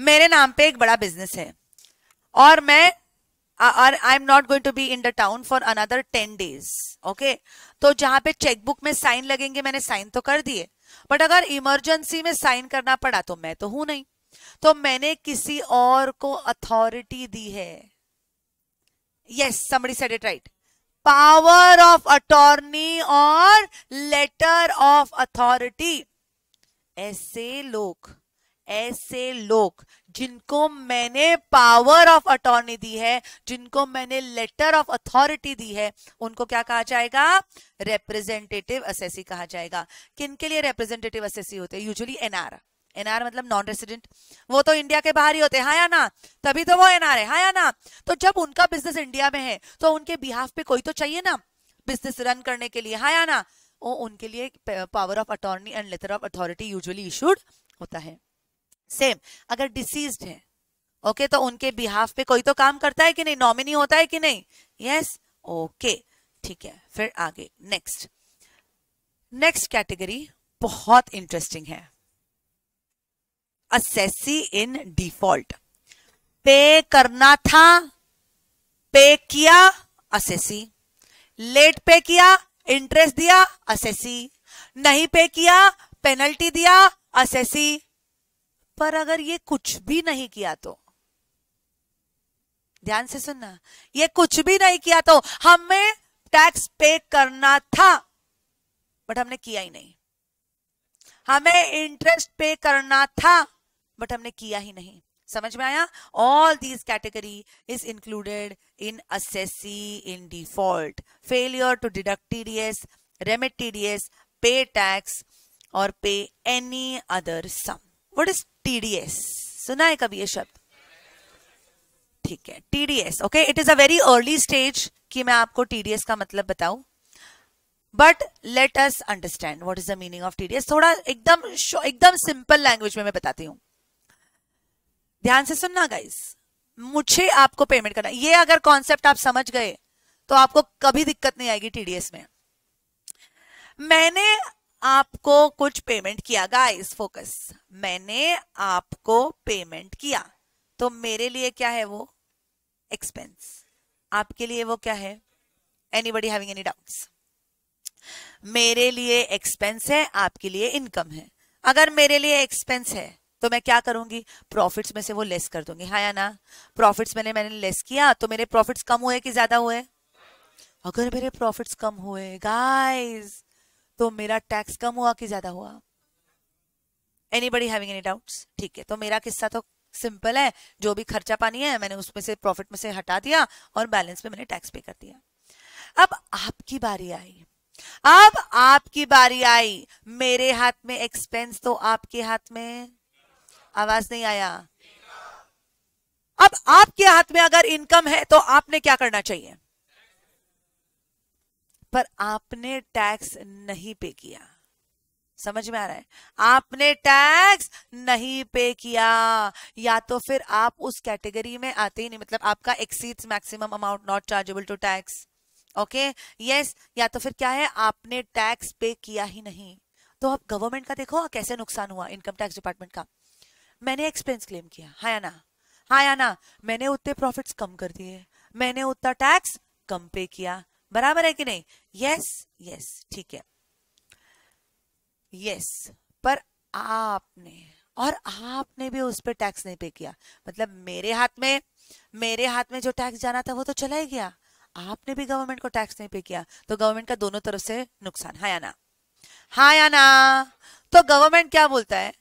मेरे नाम पे एक बड़ा बिज़नेस है। और मैं I am not going to be in the town for another ten days okay तो जहाँ पे चेकबुक में साइन लगेंगे, मैंने साइन तो कर दिए। बट अगर इमरजेंसी में साइन करना पड़ा तो मैं तो हूँ नहीं। तो मैंने किसी और को अथॉरिटी दी है। Yes somebody said it right power of attorney और लेटर ऑफ़ अथॉरिटी ऐसे लोग ऐसे लोग जिनको मैंने पावर ऑफ़ अटॉर्नी दी है, जिनको मैंने लेटर ऑफ़ अथॉरिटी दी है, उनको क्या कहा जाएगा? रिप्रेजेंटेटिव असेसी कहा जाएगा। किन के लिए रिप्रेजेंटेटिव असेसी होते हैं? यूजुअली एनआर एनआर मतलब नॉन रेसिडेंट वो तो इंडिया के बाहर ही होते हैं। हाँ या ना? तभी तो वो एनआर है। हाँ या ना? तो जब उनका बिज़नेस इंडिया में है तो उनके बिहाफ पे कोई तो चाहिए ना? बिज़नेस रन करने के लिए। हाँ या ना? वो उनके लिए power of attorney and letter of authority usually issued होता है। सेम अगर डिसीज है ओके तो उनके बिहाफ पे कोई तो काम करता है कि नहीं? नॉमिनी होता है कि नहीं? यस ओके ठीक है, फिर आगे. नेक्स्ट नेक्स्ट कैटेगरी बहुत इंटरेस्टिंग है. असेसी इन डिफ़ॉल्ट पे करना था पे किया असेसी लेट पे किया इंटरेस्ट दिया असेसी नहीं पे किया पेनल्टी दिया असेसी पर अगर ये कुछ भी नहीं किया तो ध्यान से सुनना, ये कुछ भी नहीं किया तो हमें टैक्स पे करना था बट हमने किया ही नहीं। हमें इंटरेस्ट पे करना था बट हमने किया ही नहीं। समझ में आया? All these category is included in assessee in default failure to deduct TDS remit TDS pay tax और pay any other sum what is TDS सुना है कभी ये शब्द? ठीक है TDS okay it is a very early stage कि मैं आपको टीडीएस का मतलब बताऊँ। But let us understand what is the meaning of TDS थोड़ा एकदम एकदम सिंपल लैंग्वेज में मैं बताती हूँ। ध्यान से सुनना गाइस मुझे आपको पेमेंट करना। ये अगर कॉन्सेप्ट आप समझ गए तो आपको कभी दिक्कत नहीं आएगी टीडीएस में। मैंने आपको कुछ पेमेंट किया गाइस फोकस मैंने आपको पेमेंट किया। तो मेरे लिए क्या है वो? एक्सपेंस आपके लिए वो क्या है? एनीबडी हैविंग एनी डाउट्स मेरे लिए एक्सपेंस है, आपके लिए इनकम है। अगर मेरे लिए एक्सपेंस है तो मैं क्या करूँगी? प्रॉफिट्स में से वो लेस कर दूँगी। हाँ या ना? प्रॉफिट्स मैंने मैंने लेस किया तो मेरे प्रॉफिट्स कम हुए कि ज़्यादा हुए? अगर मेरे प्रॉफिट्स कम हुए गाइस तो मेरा टैक्स कम हुआ कि ज़्यादा हुआ? Anybody having any doubts ठीक है तो मेरा किस्सा तो सिंपल है। जो भी खर्चा पानी है, मैंने उसमें से प्रॉफिट में से हटा दिया और बैलेंस में मैंने टैक्स पे कर दिया। अब आपकी बारी आई। अब आपकी बारी आई। मेरे हाथ में एक्सपेंस तो आपके हाथ में? आवाज़ नहीं आया। अब आपके हाथ में अगर इनकम है तो आपने क्या करना चाहिए? पर आपने टैक्स नहीं पे किया। समझ में आ रहा है? आपने टैक्स नहीं पे किया। या तो फिर आप उस कैटेगरी में आते ही नहीं मतलब आपका exceeds maximum amount not chargeable to tax okay yes या तो फिर क्या है? आपने टैक्स पे किया ही नहीं। तो अब गवर्नमेंट का देखो कैसे नुकसान हुआ इनकम टैक्स डिपार्टमेंट का। मैंने एक्सपेंस क्लेम किया। हाँ या ना? हाँ या ना? मैंने उतने प्रॉफिट्स कम कर दिए। मैंने उतना टैक्स कम पे किया। बराबर है कि नहीं? यस यस ठीक है। यस पर आपने, और आपने भी उस पर टैक्स नहीं पे किया। मतलब मेरे हाथ में, मेरे हाथ में जो टैक्स जाना था वो तो चला ही गया। आपने भी गवर्नमेंट को टैक्स नहीं पे किया। तो गवर्नमेंट का दोनों तरफ़ से नुकसान। हाँ या ना? हाँ या ना? तो गवर्नमेंट क्या बोलता है?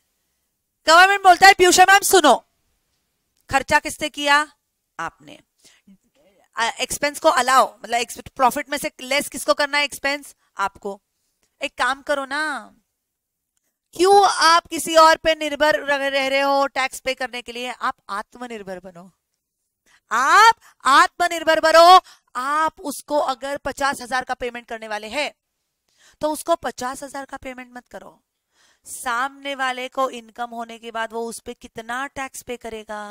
गवर्नमेंट बोलता है, पीयूषा मैम, सुनो। खर्चा किसने किया? आपने। एक्सपेंस को अलाउ मतलब प्रॉफिट में से लेस किसको करना है एक्सपेंस आपको। एक काम करो ना, क्यों आप किसी और पे निर्भर रह रहे हो टैक्स पे करने के लिए? आप आत्मनिर्भर बनो। आप आत्मनिर्भर बनो। आप उसको अगर पचास हज़ार का पेमेंट करने वाले हैं तो उसको पचास हज़ार का पेमेंट मत करो। सामने वाले को इनकम होने के बाद वो उस पर कितना टैक्स पे करेगा?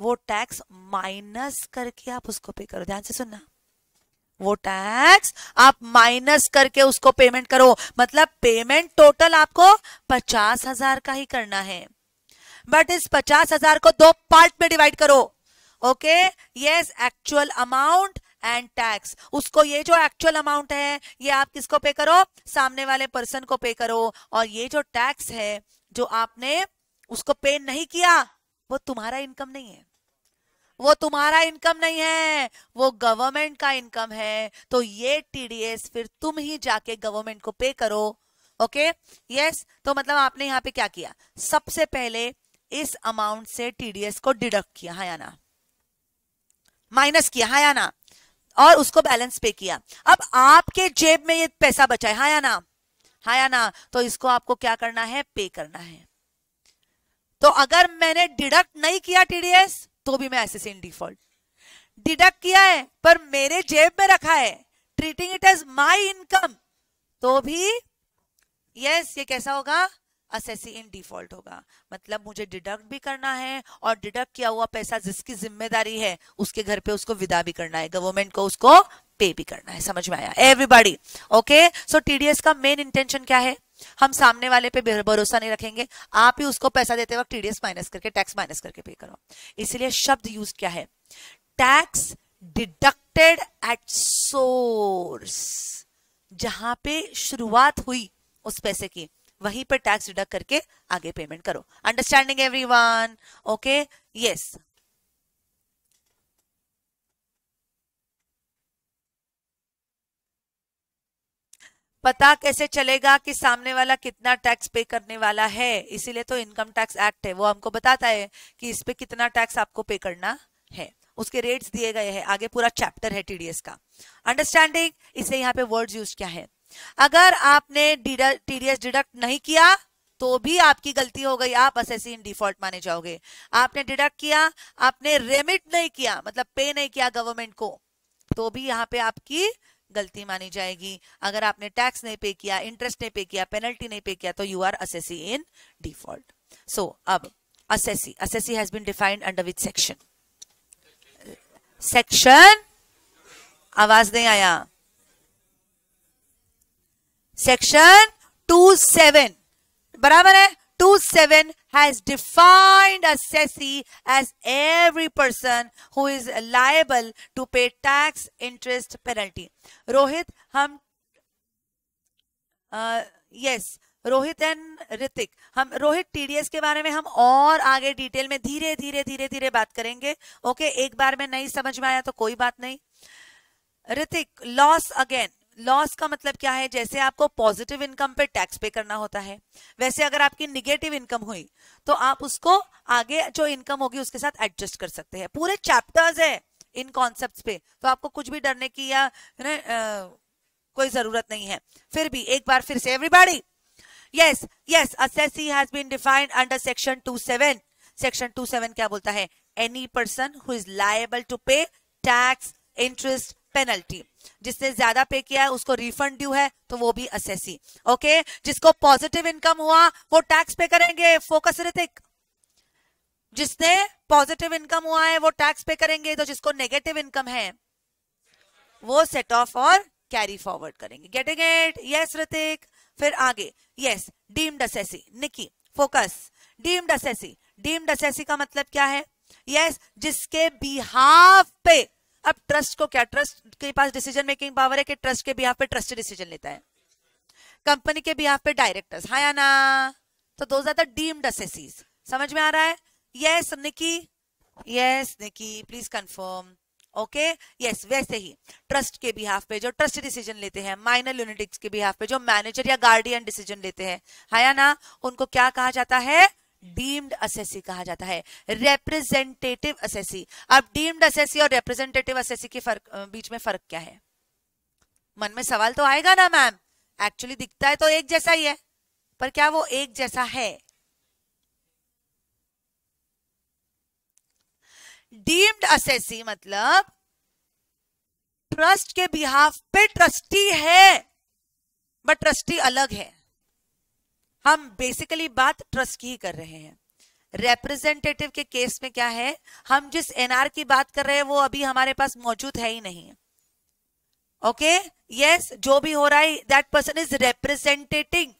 वो टैक्स माइनस करके आप उसको पे करो। ध्यान से सुनना। वो टैक्स आप माइनस करके उसको पेमेंट करो। मतलब पेमेंट टोटल आपको पचास हज़ार का ही करना है। बट इस पचास हज़ार को दो पार्ट में डिवाइड करो। Okay yes actual amount and tax उसको ये जो एक्चुअल अमाउंट है, ये आप किसको पे करो? सामने वाले पर्सन को पे करो। और ये जो टैक्स है, जो आपने उसको पे नहीं किया, वो तुम्हारा इनकम नहीं है। वो तुम्हारा इनकम नहीं है, वो गवर्नमेंट का इनकम है। तो ये टीडीएस फिर तुम ही जाके गवर्नमेंट को पे करो ओके okay? Yes yes? तो मतलब आपने यहाँ पे क्या किया? सबसे पहले इस अमाउंट से टीडीएस को डिडक्ट किया हाँ या ना? माइनस किया हाँ या ना? और उसको बैलेंस पे किया। अब आपके जेब में ये पैसा बचा है हाँ या ना? हाँ या ना? तो इसको आपको क्या करना है? पे करना है। तो अगर मैंने डिडक्ट नहीं किया टीडीएस तो भी मैं ऐसे इन डिफ़ॉल्ट डिडक्ट किया है पर मेरे जेब में रखा है. Treating it as my income तो भी यस yes, ये कैसा होगा? असेसी इन डिफ़ॉल्ट होगा. मतलब मुझे डिडक्ट भी करना है और डिडक्ट किया हुआ पैसा जिसकी ज़िम्मेदारी है उसके घर पे उसको विदा भी करना है. गवर्नमेंट को उसको पे भी करना है. समझ में आया? एवरीबॉडी ओके सो टीडीएस का मेन इंटेंशन क्या है? हम सामने वाले पे भरोसा नहीं रखेंगे। आप ही उसको पैसा देते वक्त टीडीएस माइनस करके टैक्स माइनस करके पे करो। इसलिए शब्द यूज़ क्या है? टैक्स डिडक्टेड एट सोर्स जहाँ पे शुरुआत हुई उस पैसे की, वहीं पर टैक्स डिडक्ट करके आगे पेमेंट करो। Understanding every one okay yes पता कैसे चलेगा कि सामने वाला कितना टैक्स पे करने वाला है? इसीलिए तो इनकम टैक्स एक्ट है। वो हमको बताता है कि इस पे कितना टैक्स आपको पे करना है। उसके रेट्स दिए गए हैं। आगे पूरा चैप्टर है टीडीएस का। अंडरस्टैंडिंग इसे यहाँ पे वर्ड्स यूज़ क्या है? अगर आपने टीडीएस डिडक्ट नहीं किया तो भी आपकी गलती हो गई। आप असेसी इन डिफ़ॉल्ट माने जाओगे। आपने डिडक्ट किया, आपने रेमिट नहीं किया मतलब पे नहीं किया गवर्नमेंट को तो भी यहाँ पे आपकी गलती मानी जाएगी। अगर आपने टैक्स नहीं पे किया, इंटरेस्ट नहीं पे किया, पेनल्टी नहीं पे किया तो you are assessee in default so अब assessee assessee has been defined under which section section आवाज़ नहीं आया। सेक्शन टू सेवन बराबर है? Two seven has defined assessee as every person who is liable to pay tax, interest, penalty. Rohit hmm yes Rohit and Hrithik hmm Rohit TDS के बारे में हम और आगे डिटेल में धीरे धीरे धीरे धीरे बात करेंगे. ओके एक बार में नहीं समझ में आया तो कोई बात नहीं. ऋतिक लॉस अगेन लॉस का मतलब क्या है? जैसे आपको पॉजिटिव इनकम पे टैक्स पे करना होता है वैसे अगर आपकी निगेटिव इनकम हुई तो आप उसको आगे जो इनकम होगी उसके साथ एडजस्ट कर सकते हैं। पूरे चैप्टर्स है इन कॉन्सेप्ट पे तो आपको कुछ भी डरने की या आ, कोई ज़रूरत नहीं है। फिर भी एक बार फिर से everybody yes yes assessee has been defined under section two seven section two seven क्या बोलता है? Any person who is liable to pay tax interest penalty जिसने ज़्यादा पे किया है उसको रिफंड ड्यू है तो वो भी असेसी ओके जिसको पॉजिटिव इनकम हुआ वो टैक्स पे करेंगे. फोकस ऋतिक जिसने पॉजिटिव इनकम हुआ है वो टैक्स पे करेंगे. तो जिसको नेगेटिव इनकम है वो सेट ऑफ़ और कैरी फॉरवर्ड करेंगे. गेटिंग इट यस ऋतिक फिर आगे. Yes deemed assessee Nikki focus deemed assessee deemed assessee का मतलब क्या है? यस yes, जिसके बिहाफ पे अब ट्रस्ट को क्या? ट्रस्ट के पास डिसीज़न मेकिंग पावर है कि ट्रस्ट के बिहाफ पे ट्रस्ट डिसीज़न लेता है। कंपनी के बिहाफ पे डायरेक्टर्स हाँ या ना तो द डीम्ड असेसीज समझ में आ रहा है? Yes Nikki yes Nikki please confirm okay yes वैसे ही। ट्रस्ट के बिहाफ पे जो ट्रस्ट डिसीज़न लेते हैं माइनर यूनिटिक्स के बिहाफ पे जो मैनेजर या गार्डियन डिसीज़न लेते हैं। हाँ या ना उनको क्या कहा जाता है? डीम्ड असेसी कहा जाता है रिप्रेजेंटेटिव असेसी अब डीम्ड असेसी और रिप्रेजेंटेटिव असेसी के फ़र्क बीच में फ़र्क क्या है? मन में सवाल तो आएगा ना मैम एक्चुअली दिखता है तो एक जैसा ही है, पर क्या वो एक जैसा है? डीम्ड असेसी मतलब ट्रस्ट के बिहाफ पे ट्रस्टी है बट ट्रस्टी अलग है। हम बेसिकली बात ट्रस्ट की कर रहे हैं। रिप्रेजेंटेटिव के केस में क्या है? हम जिस एनआर की बात कर रहे हैं वो अभी हमारे पास मौजूद है ही नहीं। Okay okay? यस yes, जो भी हो रहा है that person is representing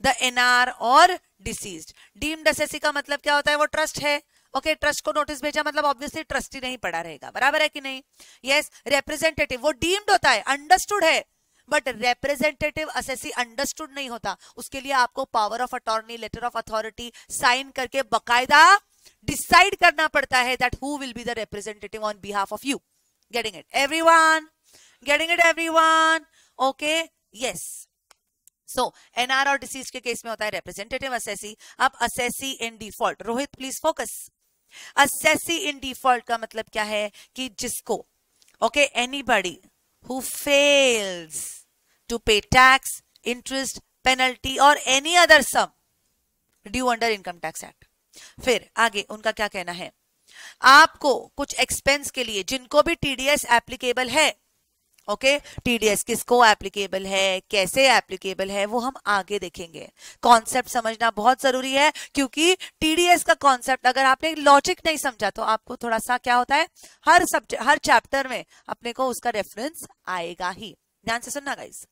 the NR और डिसीज डीम्ड एसएससी का मतलब क्या होता है? वो ट्रस्ट है। ओके okay, ट्रस्ट को नोटिस भेजा मतलब ऑब्वियसली ट्रस्ट नहीं पड़ा रहेगा। बराबर है कि नहीं? यस yes, रिप्रेजेंटेटिव वो डीम्ड होता है अंडरस्टूड है। बट रिप्रेजेंटेटिव असेसी अंडरस्टूड नहीं होता। उसके लिए आपको power of attorney letter of authority sign करके बकायदा डिसाइड करना पड़ता है that who will be the representative on behalf of you getting it everyone getting it everyone okay yes so NR और डिसीज के केस में होता है रिप्रेजेंटेटिव असेसी अब assessee in default Rohit please focus assessee in default का मतलब क्या है? कि जिसको okay anybody who fails to pay tax, interest, penalty or any other sum due under income tax act. फिर आगे उनका क्या कहना है? आपको कुछ एक्सपेंस के लिए जिनको भी टीडीएस एप्लीकेबल है ओके? टीडीएस किसको एप्लीकेबल है कैसे एप्लीकेबल है वो हम आगे देखेंगे। कॉन्सेप्ट समझना बहुत ज़रूरी है क्योंकि टीडीएस का कॉन्सेप्ट अगर आपने लॉजिक नहीं समझा तो आपको थोड़ा सा क्या होता है? हर सब्जेक्ट हर चैप्टर में अपने को उसका रेफरेंस आएगा ही। ध्यान से सुनना गाइस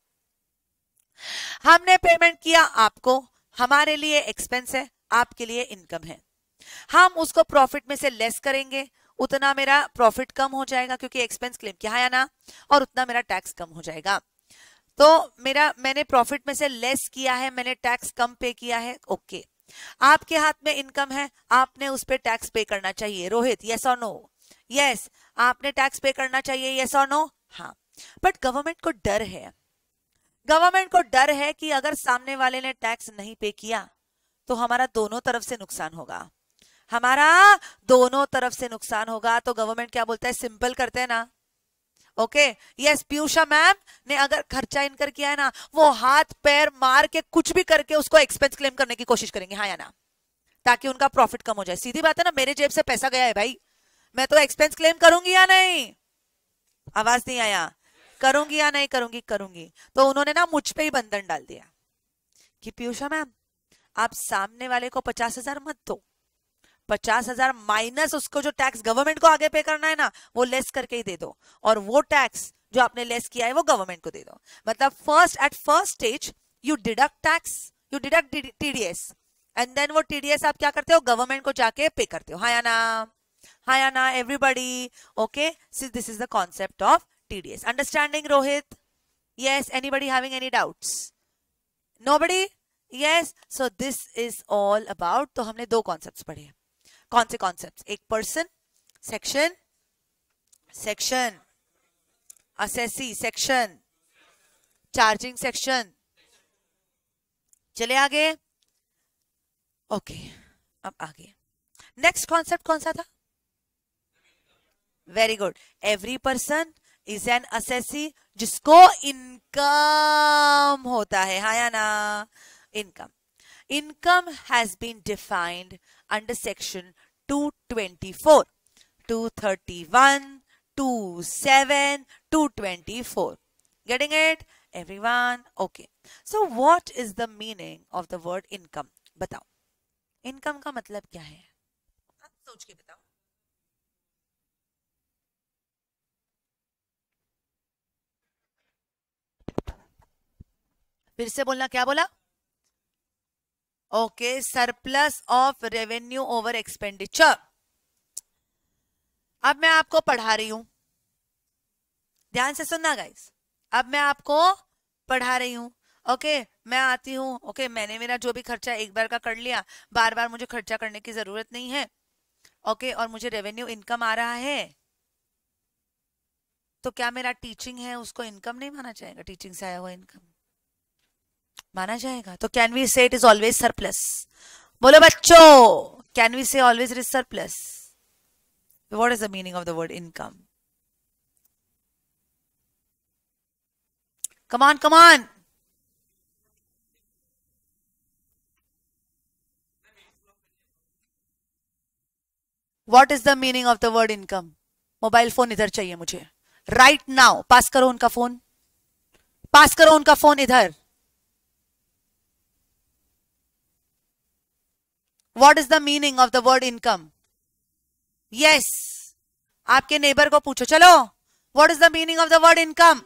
हमने पेमेंट किया, आपको, हमारे लिए एक्सपेंस है, आपके लिए इनकम है। हम उसको प्रॉफिट में से लेस करेंगे, उतना मेरा प्रॉफिट कम हो जाएगा क्योंकि एक्सपेंस क्लेम किया है ना, और उतना मेरा टैक्स कम हो जाएगा। तो मेरा, मैंने प्रॉफिट में से लेस किया है, मैंने टैक्स कम पे किया है ओके आपके हाथ में इनकम है, आपने उस पर टैक्स पे करना चाहिए। रोहित यस और नो यस आपने टैक्स पे करना चाहिए यस और नो हाँ। बट गवर्नमेंट को डर है। गवर्नमेंट को डर है कि अगर सामने वाले ने टैक्स नहीं पे किया तो हमारा दोनों तरफ़ से नुकसान होगा। हमारा दोनों तरफ़ से नुकसान होगा तो गवर्नमेंट क्या बोलता है? सिंपल करते हैं ना। ओके? यस, पीयूषा मैम ने अगर खर्चा इनकर किया है ना, वो हाथ, पैर मार के कुछ भी करके उसको एक्सपेंस क्लेम करने की कोशिश करेंगे। हाँ या ना? ताकि उनका प्रॉफिट कम हो जाए। सीधी बात है ना, मेरे जेब से पैसा गया है भाई। मैं तो एक्सपेंस क्लेम करूँगी या नहीं? आवाज़ नहीं आया। करूँगी या नहीं करूँगी करूँगी। तो उन्होंने ना मुझ पे ही बंधन डाल दिया कि पीयूषा मैम, आप सामने वाले को पचास हज़ार मत दो। पचास हज़ार माइनस उसको जो टैक्स गवर्नमेंट को आगे पे करना है ना, वो लेस करके ही दे दो। और वो टैक्स जो आपने लेस किया है, वो गवर्नमेंट को दे दो। मतलब first at first stage you deduct tax you deduct TDS and then वो टीडीएस आप क्या करते हो? गवर्नमेंट को जाके पे करते हो। हाँ या ना? हाँ या ना everybody okay this is the concept of TDS understanding Rohit yes anybody having any doubts? Nobody? Yes. So this is all about तो हमने दो कॉन्सेप्ट्स पढ़े से कॉन्सेप्ट्स एक person section section assessee section charging section चले आगे। ओके okay, अब आगे। नेक्स्ट कॉन्सेप्ट कौन सा था? Very good every person is an assessee जिसको इनकम होता है। हाँ या ना? Income income has been defined under section 224 231 27 224 getting it? Everyone? Okay. So, what is the meaning of the word income? बताओ। इनकम का मतलब क्या है? सोच के बताओ। फिर से बोलना, क्या बोला? Okay surplus of revenue over expenditure अब मैं आपको पढ़ा रही हूँ। ध्यान से सुनना गाइस अब मैं आपको पढ़ा रही हूँ। ओके मैं आती हूँ। ओके मैंने मेरा जो भी खर्चा एक बार का कर लिया, बार बार मुझे खर्चा करने की ज़रूरत नहीं है। ओके और मुझे रेवेन्यू इनकम आ रहा है। तो क्या मेरा टीचिंग है, उसको इनकम नहीं माना जाएगा? टीचिंग से आया हुआ इनकम माना जाएगा। तो can we say it is always surplus बोलो बच्चों can we say always it is surplus what is the meaning of the word income come on come on what is the meaning of the word income mobile phone इधर चाहिए मुझे। राइट right नाउ पास करो उनका फ़ोन पास करो उनका फ़ोन इधर। What is the meaning of the word income yes आपके नेबर को पूछो, चलो what is the meaning of the word income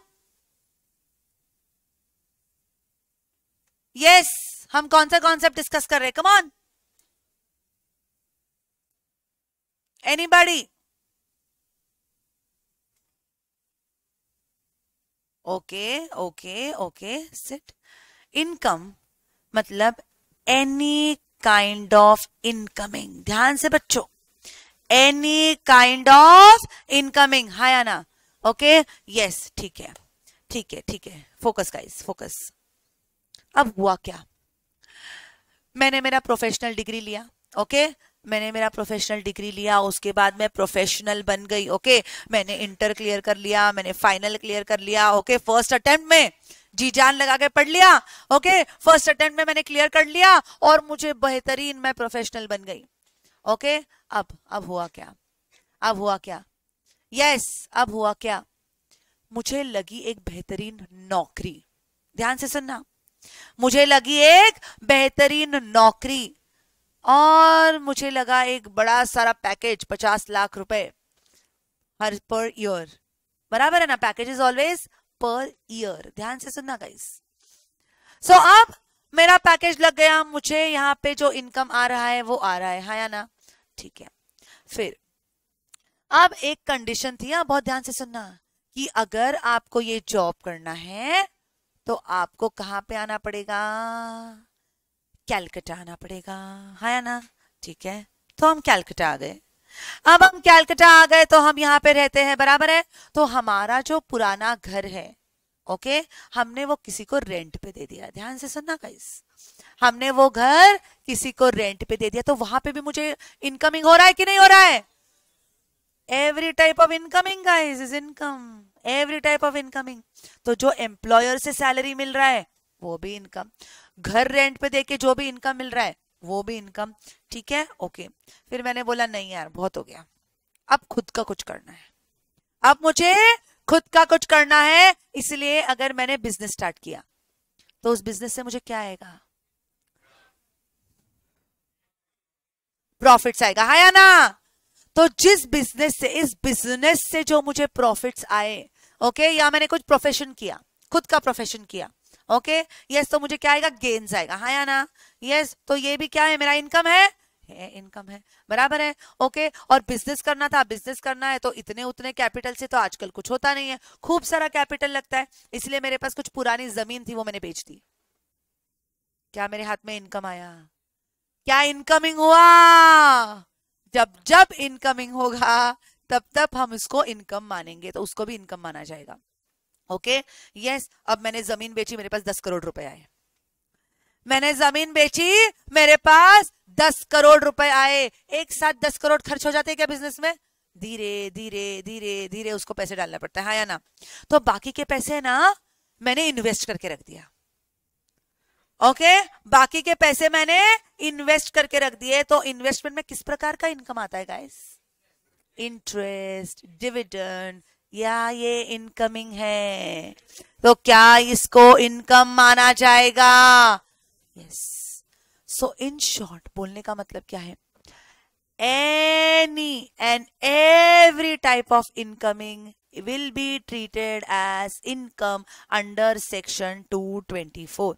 yes हम कौन सा कॉन्सेप्ट डिस्कस कर रहे हैं? Come on anybody okay okay okay sit income मतलब एनी काइंड ऑफ़ इनकमिंग ध्यान से बच्चों। एनी काइंड ऑफ़ इनकमिंग हा या ना ओके यस ठीक है। ठीक है ठीक है। फोकस गाइस फोकस अब हुआ क्या? मैंने मेरा प्रोफेशनल डिग्री लिया ओके okay? मैंने मेरा प्रोफेशनल डिग्री लिया, उसके बाद मैं प्रोफेशनल बन गई ओके? मैंने इंटर क्लियर कर लिया, मैंने फाइनल क्लियर कर लिया ओके फ़र्स्ट अटेम्प्ट में जी जान लगा के पढ़ लिया, ओके? फ़र्स्ट अटेम्प्ट में मैंने क्लियर कर लिया और मुझे बेहतरीन मैं प्रोफेशनल बन गई, ओके? अब अब हुआ क्या? अब हुआ क्या? यस अब हुआ क्या? मुझे लगी एक बेहतरीन नौकरी। ध्यान से सुनना। मुझे लगी एक बेहतरीन नौकरी और मुझे लगा एक बड़ा सारा पैकेज पचास लाख रुपए। हर पर ईयर बराबर है ना package is always per year ध्यान से सुनना गाइस सो so, अब मेरा पैकेज लग गया मुझे यहाँ पे जो इनकम आ रहा है वो आ रहा है हाँ या ना? ठीक है। फिर अब एक कंडीशन थी हाँ बहुत ध्यान से सुनना कि अगर आपको ये जॉब करना है तो आपको कहाँ पे आना पड़ेगा? कैलकटा आना पड़ेगा हाँ या ना? ठीक है। तो हम कैलकटा आ गए। अब हम कैलकटा आ गए तो हम यहाँ पे रहते हैं, बराबर है? तो हमारा जो पुराना घर है, ओके? हमने वो किसी को रेंट पे दे दिया। ध्यान से सुनना गाइस हमने वो घर किसी को रेंट पे दे दिया। तो वहाँ पे भी मुझे इनकमिंग हो रहा है कि नहीं हो रहा है? Every type of incoming is income every type of incoming तो जो एम्प्लॉयर से सैलरी मिल रहा है, वो भी इनकम घर रेंट पे देके जो भी इनकम मिल रहा है वो भी इनकम ठीक है? ओके फिर मैंने बोला, नहीं यार, बहुत हो गया। अब खुद का कुछ करना है। अब मुझे खुद का कुछ करना है, इसलिए अगर मैंने बिज़नेस स्टार्ट किया तो उस बिज़नेस से मुझे क्या आएगा? प्रॉफिट्स आएगा। हा या ना? तो जिस बिज़नेस से, इस बिज़नेस से जो मुझे प्रॉफिट्स आए ओके या मैंने कुछ प्रोफेशन किया, खुद का प्रोफेशन किया ओके यस तो मुझे क्या आएगा? गेन्स आएगा। हाँ या ना? यस तो ये भी क्या है? मेरा इनकम है? इनकम है। बराबर है? ओके और बिज़नेस करना था बिज़नेस करना है तो इतने उतने कैपिटल से तो आजकल कुछ होता नहीं है। खूब सारा कैपिटल लगता है। इसलिए मेरे पास कुछ पुरानी ज़मीन थी, वो मैंने बेच दी। क्या मेरे हाथ में इनकम आया? क्या इनकमिंग हुआ? जब जब इनकमिंग होगा, तब तब हम इसको इनकम मानेंगे तो उसको भी इनकम माना जाएगा। ओके यस अब मैंने ज़मीन बेची, मेरे पास दस करोड़ रुपए आए। मैंने ज़मीन बेची, मेरे पास दस करोड़ रुपए आए। एक साथ दस करोड़ खर्च हो जाते हैं क्या बिज़नेस में? धीरे धीरे धीरे धीरे उसको पैसे डालना पड़ता है हाँ या ना? तो बाकी के पैसे ना मैंने इन्वेस्ट करके रख दिया। Okay okay? बाकी के पैसे मैंने इन्वेस्ट करके रख दिए। तो इन्वेस्टमेंट में किस प्रकार का इनकम आता है गाइस इंटरेस्ट डिविडेंड या ये इनकमिंग है? तो क्या इसको इनकम माना जाएगा? यस सो इन शॉर्ट बोलने का मतलब क्या है? Any and every type of incoming will be treated as income under section 224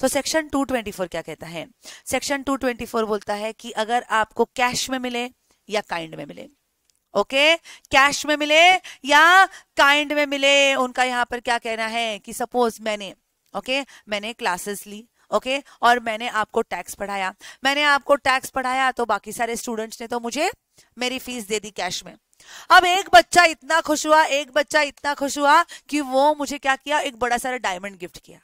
तो सेक्शन 224 क्या कहता है? सेक्शन 224 बोलता है कि अगर आपको कैश में मिले या काइंड में मिले। ओके? कैश में मिले या काइंड में मिले? उनका यहाँ पर क्या कहना है कि सपोज़ मैंने, ओके? okay? मैंने क्लासेस ली, ओके? okay? और मैंने आपको टैक्स पढ़ाया। मैंने आपको टैक्स पढ़ाया तो बाकी सारे स्टूडेंट्स ने तो मुझे मेरी फ़ीस दे दी कैश में। अब एक बच्चा इतना खुश हुआ, एक बच्चा इतना खुश हुआ कि वो मुझे क्या किया? एक बड़ा सारा डायमंड गिफ्ट किया।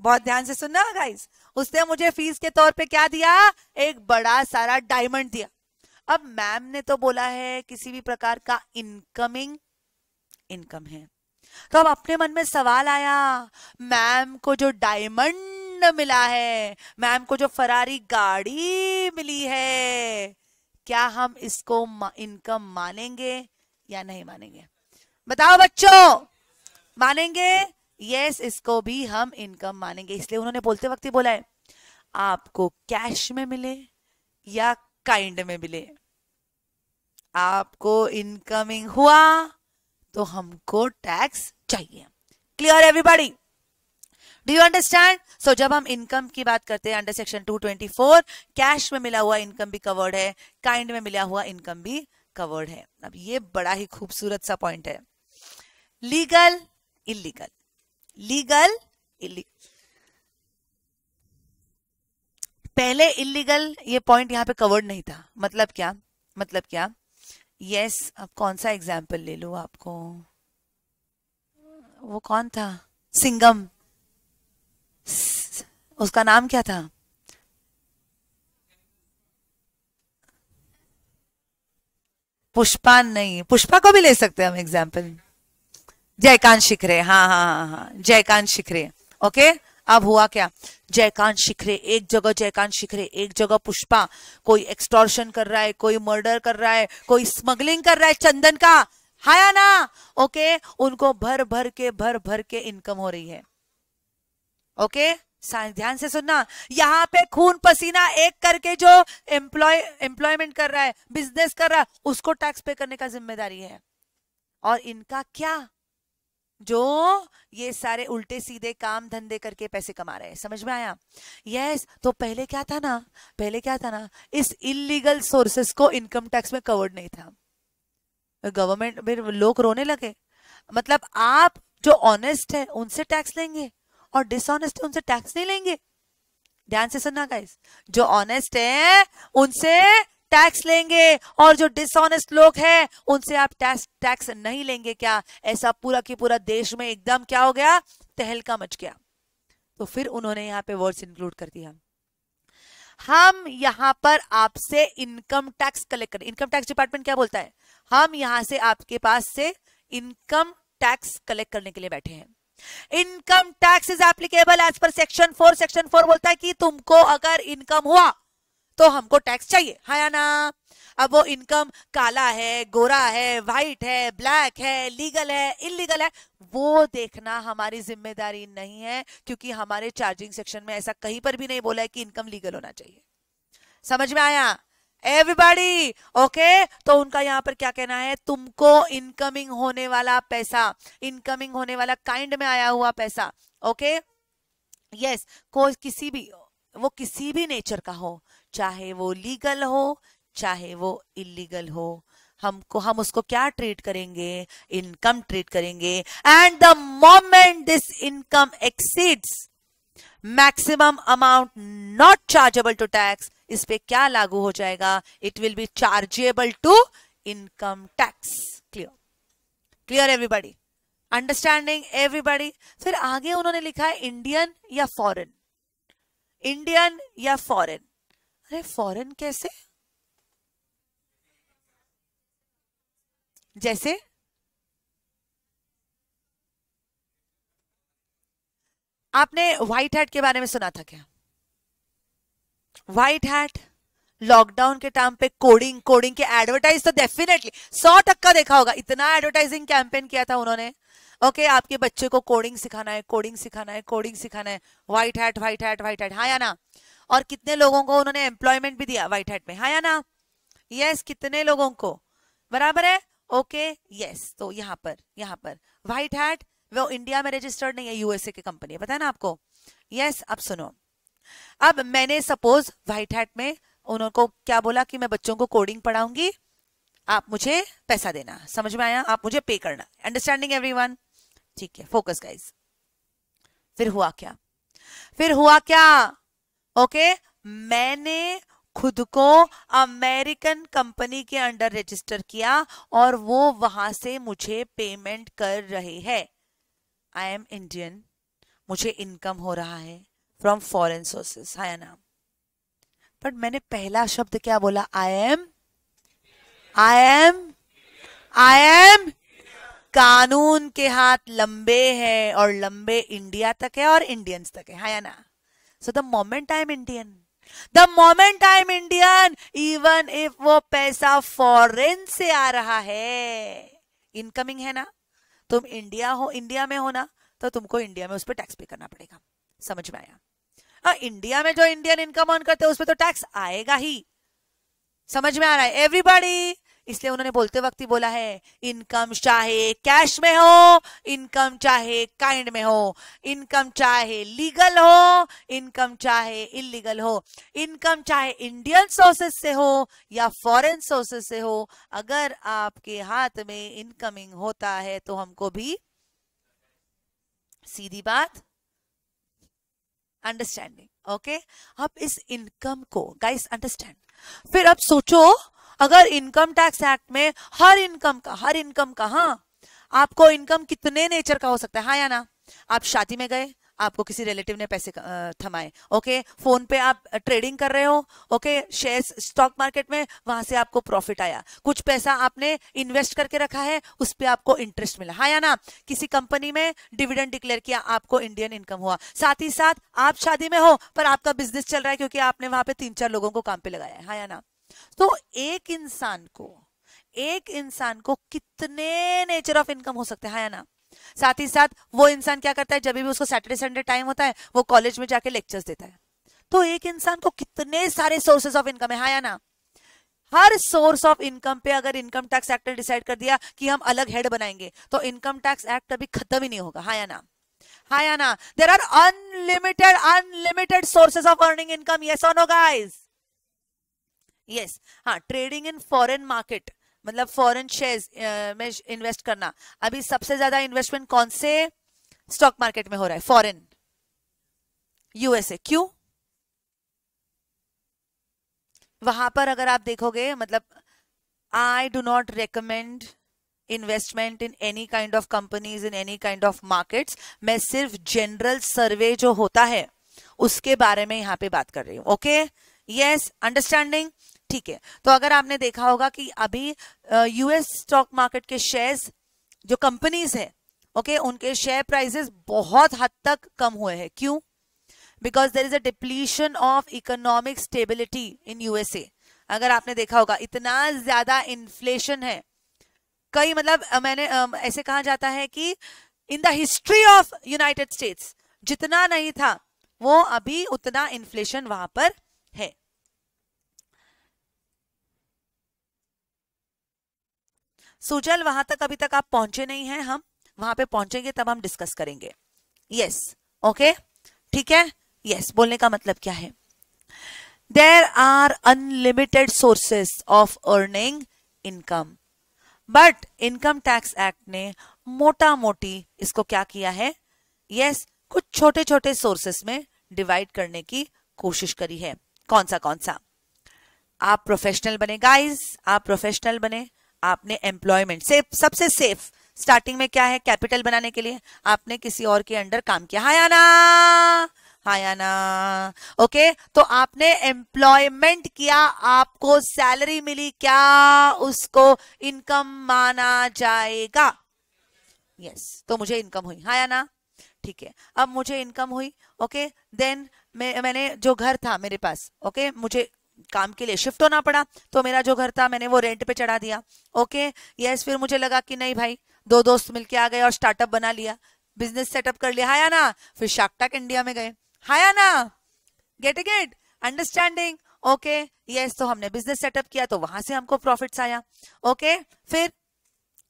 बहुत ध्यान से सुनना गाइस उसने मुझे फ़ीस के तौर पे क्या दिया? एक बड़ा सारा डायमंड दिया। अब मैम ने तो बोला है, किसी भी प्रकार का इनकमिंग इनकम है। तो अब अपने मन में सवाल आया मैम को जो डायमंड मिला है मैम को जो फरारी गाड़ी मिली है, क्या हम इसको इनकम मानेंगे या नहीं मानेंगे? बताओ बच्चों, मानेंगे? यस इसको भी हम इनकम मानेंगे। इसलिए उन्होंने बोलते वक्त ही बोला है, आपको कैश में मिले या काइंड में मिले? आपको इनकमिंग हुआ तो हमको टैक्स चाहिए। Clear everybody do you understand so जब हम इनकम की बात करते हैं अंडर सेक्शन 224 कैश में मिला हुआ इनकम भी कवर्ड है काइंड में मिला हुआ इनकम भी कवर्ड है। अब ये बड़ा ही खूबसूरत सा पॉइंट है। लीगल इलीगल लीगल इलीगल पहले इलीगल ये पॉइंट यहाँ पे कवर्ड नहीं था। मतलब क्या? मतलब क्या? यस अब कौन सा एग्ज़ाम्पल ले लो आपको? वो कौन था? सिंगम उसका नाम क्या था? पुष्पा नहीं, पुष्पा को भी ले सकते हैं हम एग्ज़ाम्पल जयकांत शिखरे हाँ हाँ हाँ हाँ जयकांत शिखरे ओके अब हुआ क्या? जयकांत शिखरे, एक जगह जयकांत शिखरे, एक जगह पुष्पा। कोई एक्सटॉर्शन कर रहा है, कोई मर्डर कर रहा है, कोई स्मगलिंग कर रहा है चंदन का। हाया ना! ओके उनको भर भर के, भर भर के इनकम हो रही है। ओके ध्यान से सुनना। यहाँ पे खून पसीना एक करके जो एम्प्लॉय एम्प्लॉयमेंट कर रहा है बिज़नेस कर रहा है, उसको टैक्स पे करने का ज़िम्मेदारी है। और इनका क्या जो ये सारे उल्टे सीधे काम धंधे करके पैसे कमा रहे हैं समझ में आया? यस yes, तो पहले क्या था ना? पहले क्या था ना? इस इलीगल सोर्सेस को इनकम टैक्स में कवर्ड नहीं था। गवर्नमेंट लोग रोने लगे। मतलब आप जो ऑनेस्ट है उनसे टैक्स लेंगे और डिसऑनेस्ट है उनसे टैक्स नहीं लेंगे। ध्यान से सुनना गाइस जो ऑनेस्ट है उनसे टैक्स लेंगे और जो डिसऑनेस्ट लोग हैं, उनसे आप टैक्स टैक्स नहीं लेंगे क्या? ऐसा पूरा की पूरा देश में एकदम क्या हो गया? तहलका मच गया। तो फिर उन्होंने यहाँ पे वर्ड्स इंक्लूड कर दिया। हम यहाँ पर आपसे इनकम टैक्स कलेक्ट करें। इनकम टैक्स डिपार्टमेंट क्या बोलता है? हम यहाँ से आपके पास से इनकम टैक्स कलेक्ट करने के लिए बैठे हैं। Income tax is applicable as per section four section four बोलता है कि तुमको अगर इनकम हुआ तो हमको टैक्स चाहिए। हाँ या ना? अब वो इनकम काला है, गोरा है वाइट है ब्लैक है लीगल है इलीगल है, वो देखना हमारी ज़िम्मेदारी नहीं है, क्योंकि हमारे चार्जिंग सेक्शन में ऐसा कहीं पर भी नहीं बोला है कि इनकम लीगल होना चाहिए। समझ में आया? एवरीबॉडी ओके तो उनका यहाँ पर क्या कहना है? तुमको इनकमिंग होने वाला पैसा इनकमिंग होने वाला काइंड में आया हुआ पैसा ओके यस कोई किसी भी, वो किसी भी नेचर का हो चाहे वो लीगल हो, चाहे वो इलीगल हो, हमको, हम उसको क्या ट्रीट करेंगे? इनकम ट्रीट करेंगे। And the moment this income exceeds maximum amount not chargeable to tax इस पे क्या लागू हो जाएगा? It will be chargeable to income tax clear clear everybody understanding everybody फिर आगे उन्होंने लिखा है इंडियन या फॉरेन इंडियन या फॉरेन अरे फॉरेन कैसे? जैसे? आपने व्हाइट हैट के बारे में सुना था क्या? व्हाइट हैट लॉकडाउन के टाइम पे कोडिंग कोडिंग के एडवर्टाइज तो डेफिनेटली सौ टक्का देखा होगा। इतना एडवर्टाइजिंग कैंपेन किया था उन्होंने। ओके okay, आपके बच्चे को कोडिंग सिखाना है कोडिंग सिखाना है कोडिंग सिखाना है। White Hat White Hat White Hat हाँ या ना? और कितने लोगों को उन्होंने एम्प्लॉयमेंट भी दिया व्हाइट हैट में। हाँ या ना? यस कितने लोगों को? बराबर है? ओके यस तो यहाँ पर यहाँ पर। व्हाइट हैट वो इंडिया में रजिस्टर्ड नहीं है यूएसए की कंपनी है। पता है ना आपको? यस अब सुनो। अब मैंने सपोज़ व्हाइट हैट में उनको क्या बोला कि मैं बच्चों को कोडिंग पढ़ाऊँगी? आप मुझे पैसा देना। समझ में आया? आप मुझे पे करना। अंडरस्टैंडिंग एवरीवन ठीक है फोकस गाइज़ फिर हुआ क्या? फिर हुआ क्या? ओके मैंने खुद को अमेरिकन कंपनी के अंडर रजिस्टर किया और वो वहाँ से मुझे पेमेंट कर रहे हैं। आई एम इंडियन मुझे इनकम हो रहा है फ्रॉम फॉरेन सोर्सेस है ना बट मैंने पहला शब्द क्या बोला? I am I am I am कानून के हाथ लंबे हैं और लंबे इंडिया तक है और इंडियंस तक है। हाँ ना so the moment I am Indian the moment I am Indian even if वो पैसा फॉरेन से आ रहा है इनकमिंग है ना? तुम इंडिया हो इंडिया में हो ना तो तुमको इंडिया में उस पर टैक्स पे करना पड़ेगा। समझ में आया? हाँ इंडिया में जो इंडियन इनकम ऑन करते हैं, उस पर तो टैक्स आएगा ही। समझ में आ रहा है? एवरीबॉडी इसलिए उन्होंने बोलते वक्त ही बोला है, इनकम चाहे कैश में हो, इनकम चाहे काइंड में हो, इनकम चाहे लीगल हो, इनकम चाहे इलीगल हो, इनकम चाहे इंडियन सोर्सेस से हो या फॉरेन सोर्सेस से हो, अगर आपके हाथ में इनकमिंग होता है तो हमको भी सीधी बात अंडरस्टैंडिंग, ओके? अब इस इनकम को, गाइस, अंडरस्टैंड। फिर अब सोचो अगर इनकम टैक्स एक्ट में हर इनकम का, हर इनकम का हाँ आपको इनकम कितने नेचर का हो सकता है हाँ या ना? आप शादी में गए, आपको किसी रिलेटिव ने पैसे थमाए ओके फ़ोन पे आप ट्रेडिंग कर रहे हो ओके शेयर्स स्टॉक मार्केट में, वहाँ से आपको प्रॉफिट आया। कुछ पैसा आपने इन्वेस्ट करके रखा है, उस पर आपको इंटरेस्ट मिला हाँ या ना? किसी कंपनी में डिविडेंड डिक्लेयर किया, आपको इंडियन इनकम हुआ। साथ ही साथ आप शादी में हो, पर आपका बिज़नेस चल रहा है, क्योंकि आपने वहाँ पे तीन चार लोगों को काम पे लगाया है हाँ या ना? तो एक इंसान को, एक इंसान को कितने नेचर ऑफ़ इनकम हो सकते हैं हाँ ना? साथ ही साथ वो इंसान क्या करता है, जब भी उसको सैटरडे संडे टाइम होता है, वो कॉलेज में जाके लेक्चर्स देता है। तो एक इंसान को कितने सारे सोर्सेस ऑफ़ इनकम है हाँ या ना? हर सोर्स ऑफ़ इनकम पे अगर इनकम टैक्स एक्ट ने डिसाइड कर दिया कि हम अलग हेड बनाएँगे तो इनकम टैक्स एक्ट अभी खत्म ही नहीं होगा हाँ या ना? हाँ या ना there are unlimited unlimited sources of earning income ये और नो यस हाँ ट्रेडिंग इन फॉरेन मार्केट मतलब फॉरेन शेयर में इन्वेस्ट करना। अभी सबसे ज़्यादा इन्वेस्टमेंट कौन से स्टॉक मार्केट में हो रहा है? फॉरेन यूएसए क्यों? वहाँ पर अगर आप देखोगे मतलब I do not recommend investment in any kind of companies in any kind of markets मैं सिर्फ़ जनरल सर्वे जो होता है, उसके बारे में यहाँ पे बात कर रही हूँ ओके यस अंडरस्टैंडिंग ठीक है। तो अगर आपने देखा होगा कि अभी यूएस स्टॉक मार्केट के शेयर्स जो कंपनीज़ है ओके okay, उनके शेयर प्राइसेस बहुत हद तक कम हुए हैं। क्यों? Because there is a depletion of economic stability in USA अगर आपने देखा होगा इतना ज़्यादा इन्फ्लेशन है। कई मतलब मैंने ऐसे कहा जाता है कि in the history of United States जितना नहीं था वो अभी उतना इन्फ्लेशन वहाँ पर है सुजल वहाँ तक अभी तक आप पहुँचे नहीं हैं हम। वहाँ पे पहुँचेंगे तब हम डिस्कस करेंगे। यस ओके ठीक है? यस yes, बोलने का मतलब क्या है? There are unlimited sources of earning income but income tax act ने मोटा मोटी इसको क्या किया है? यस yes, कुछ छोटे छोटे सोर्सेस में डिवाइड करने की कोशिश करी है। कौन सा कौन सा? आप प्रोफेशनल बने गाइस आप प्रोफेशनल बने। आपने एम्प्लॉयमेंट सेफ़ सबसे सेफ़ स्टार्टिंग में क्या है? कैपिटल बनाने के लिए आपने किसी और के अंडर काम किया। हाँ या ना हाँ या ओके तो आपने एम्प्लॉयमेंट किया आपको सैलरी मिली क्या उसको इनकम माना जाएगा? यस yes, तो मुझे इनकम हुई। हाँ या ठीक है अब मुझे इनकम हुई ओके देन मैं मैंने जो घर था मेरे पास ओके मुझे काम के लिए शिफ्ट होना पड़ा तो मेरा जो घर था मैंने वो रेंट पे चढ़ा दिया। ओके यस फिर मुझे लगा कि नहीं भाई, दो दोस्त मिलके आ गए और स्टार्टअप बना लिया। बिज़नेस सेटअप कर लिया। हाया ना! फिर शार्क इंडिया में गए। हाया ना! Get a get understanding okay yes तो हमने बिज़नेस सेटअप किया तो वहाँ से हमको प्रॉफिट्स आया। ओके? फिर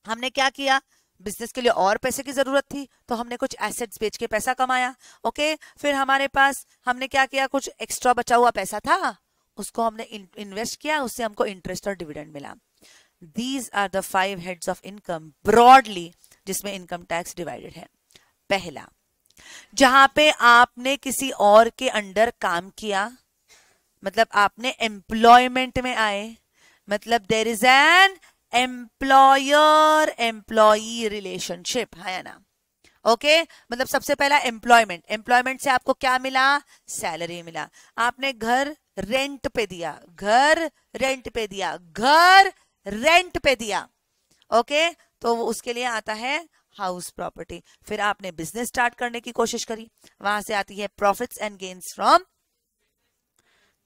हमने क्या किया? बिज़नेस के लिए और पैसे की ज़रूरत थी तो हमने कुछ एसेट्स बेच के पैसा कमाया। ओके फिर हमारे पास हमने क्या किया? कुछ एक्स्ट्रा बचा हुआ पैसा था। उसको हमने इन्वेस्ट किया, उससे हमको इंटरेस्ट और डिविडेंड मिला। These are the five heads of income broadly जिसमें इनकम टैक्स डिवाइडेड है। पहला, जहाँ पे आपने किसी और के अंडर काम किया मतलब आपने एम्प्लॉयमेंट में आए मतलब there is an employer employee relationship है ना? Okay okay? मतलब सबसे पहला एम्प्लॉयमेंट एम्प्लॉयमेंट से आपको क्या मिला? सैलरी मिला. आपने घर रेंट पे दिया. घर रेंट पे दिया. घर रेंट पे दिया. Okay okay? तो उसके लिए आता है हाउस प्रॉपर्टी फिर आपने बिज़नेस स्टार्ट करने की कोशिश करी. वहाँ से आती है profits and gains from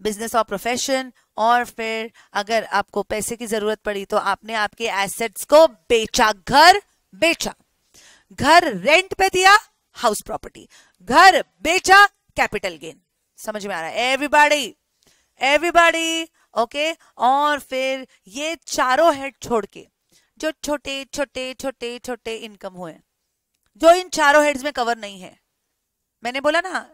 business और प्रोफेशन और फिर अगर आपको पैसे की ज़रूरत पड़ी तो आपने आपके एसेट्स को बेचा. घर बेचा. घर रेंट पे दिया हाउस प्रॉपर्टी घर बेचा कैपिटल गेन समझ में आ रहा है? एवरीबॉडी एवरीबॉडी ओके और फिर ये चारों हेड छोड़ के, जो छोटे छोटे छोटे छोटे इनकम हुए, जो इन चारों हेड्स में कवर नहीं है. मैंने बोला ना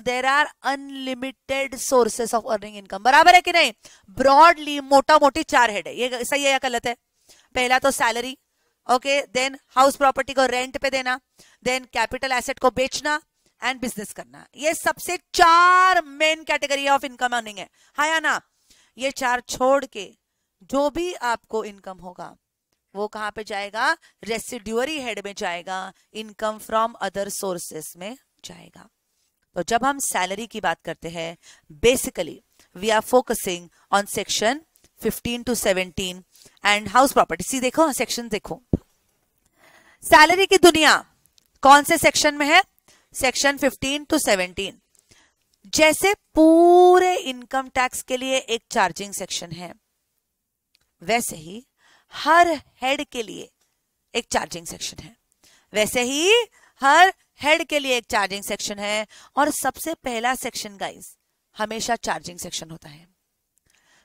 there are unlimited sources of earning income बराबर है कि नहीं? ब्रॉडली मोटा मोटी चार हेड है. ये सही है या गलत है? पहला तो salary okay then house property को रेंट पे देना देन कैपिटल एसेट को बेचना एंड बिज़नेस करना। ये सबसे चार main category of income earning है। हाँ या ना? ये चार छोड़ के जो भी आपको इनकम होगा, वो कहाँ पे जाएगा? रेसिड्यूअरी हेड में जाएगा इनकम फ्रॉम अदर सोर्सेस में जाएगा। तो जब हम सैलरी की बात करते हैं basically we are focusing on section 15 to 17 and house property सी देखो सेक्शन देखो। सैलरी की दुनिया कौन से सेक्शन में है? सेक्शन 15 टू 17 जैसे पूरे इनकम टैक्स के लिए एक चार्जिंग सेक्शन है, वैसे ही हर हेड के लिए एक चार्जिंग सेक्शन है। वैसे ही हर हेड के लिए एक चार्जिंग सेक्शन है। और सबसे पहला सेक्शन गाइस हमेशा चार्जिंग सेक्शन होता है।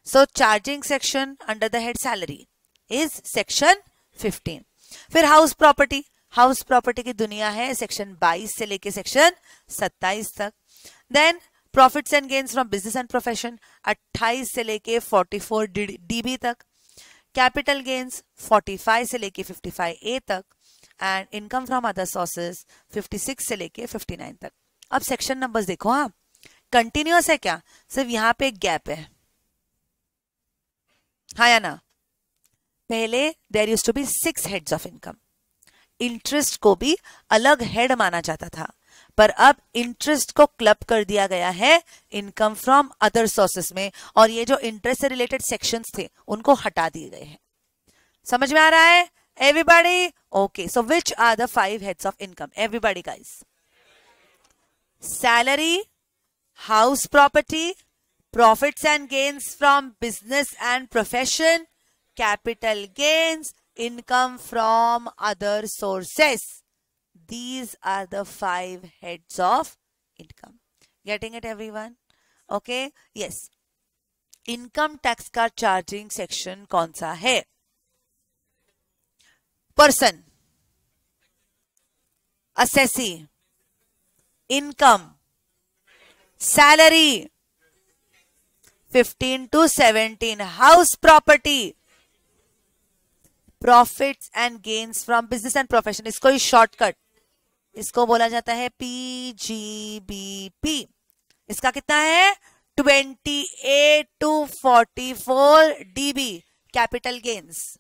So charging section under the head salary is section 15 फिर हाउस प्रॉपर्टी हाउस प्रॉपर्टी की दुनिया है सेक्शन 22 से लेके सेक्शन 27 तक then profits and gains from business and profession 28 से लेके 44 डीबी तक कैपिटल गेन्स 45 से लेके 55 ए तक and income from other sources 56 से लेके 59 तक अब सेक्शन नंबर्स देखो हाँ कंटिन्यूस है क्या सिर्फ़ यहाँ पे एक गैप है हाँ या ना? पहले there use to be six heads of income interest को भी अलग हेड माना जाता था। पर अब इंटरेस्ट को क्लब कर दिया गया है इनकम फ्रॉम अदर सोर्सेस में और ये जो इंटरेस्ट से रिलेटेड सेक्शंस थे उनको हटा दिए गए हैं। समझ में आ रहा है? Everybody? Okay so which are the five heads of income Everybody guys. Salary, house property, profits and gains from business and profession, capital gains, income from other sources. These are the five heads of income. Getting it everyone? Okay. Yes. Income tax का चार्जिंग सेक्शन कौन सा है person assessee income salary 15 to 17 house property profits and gains from business and profession इसको शॉर्टकट इसको बोला जाता है पीजीबीपी इसका कितना है? 28 to 44 DB capital gains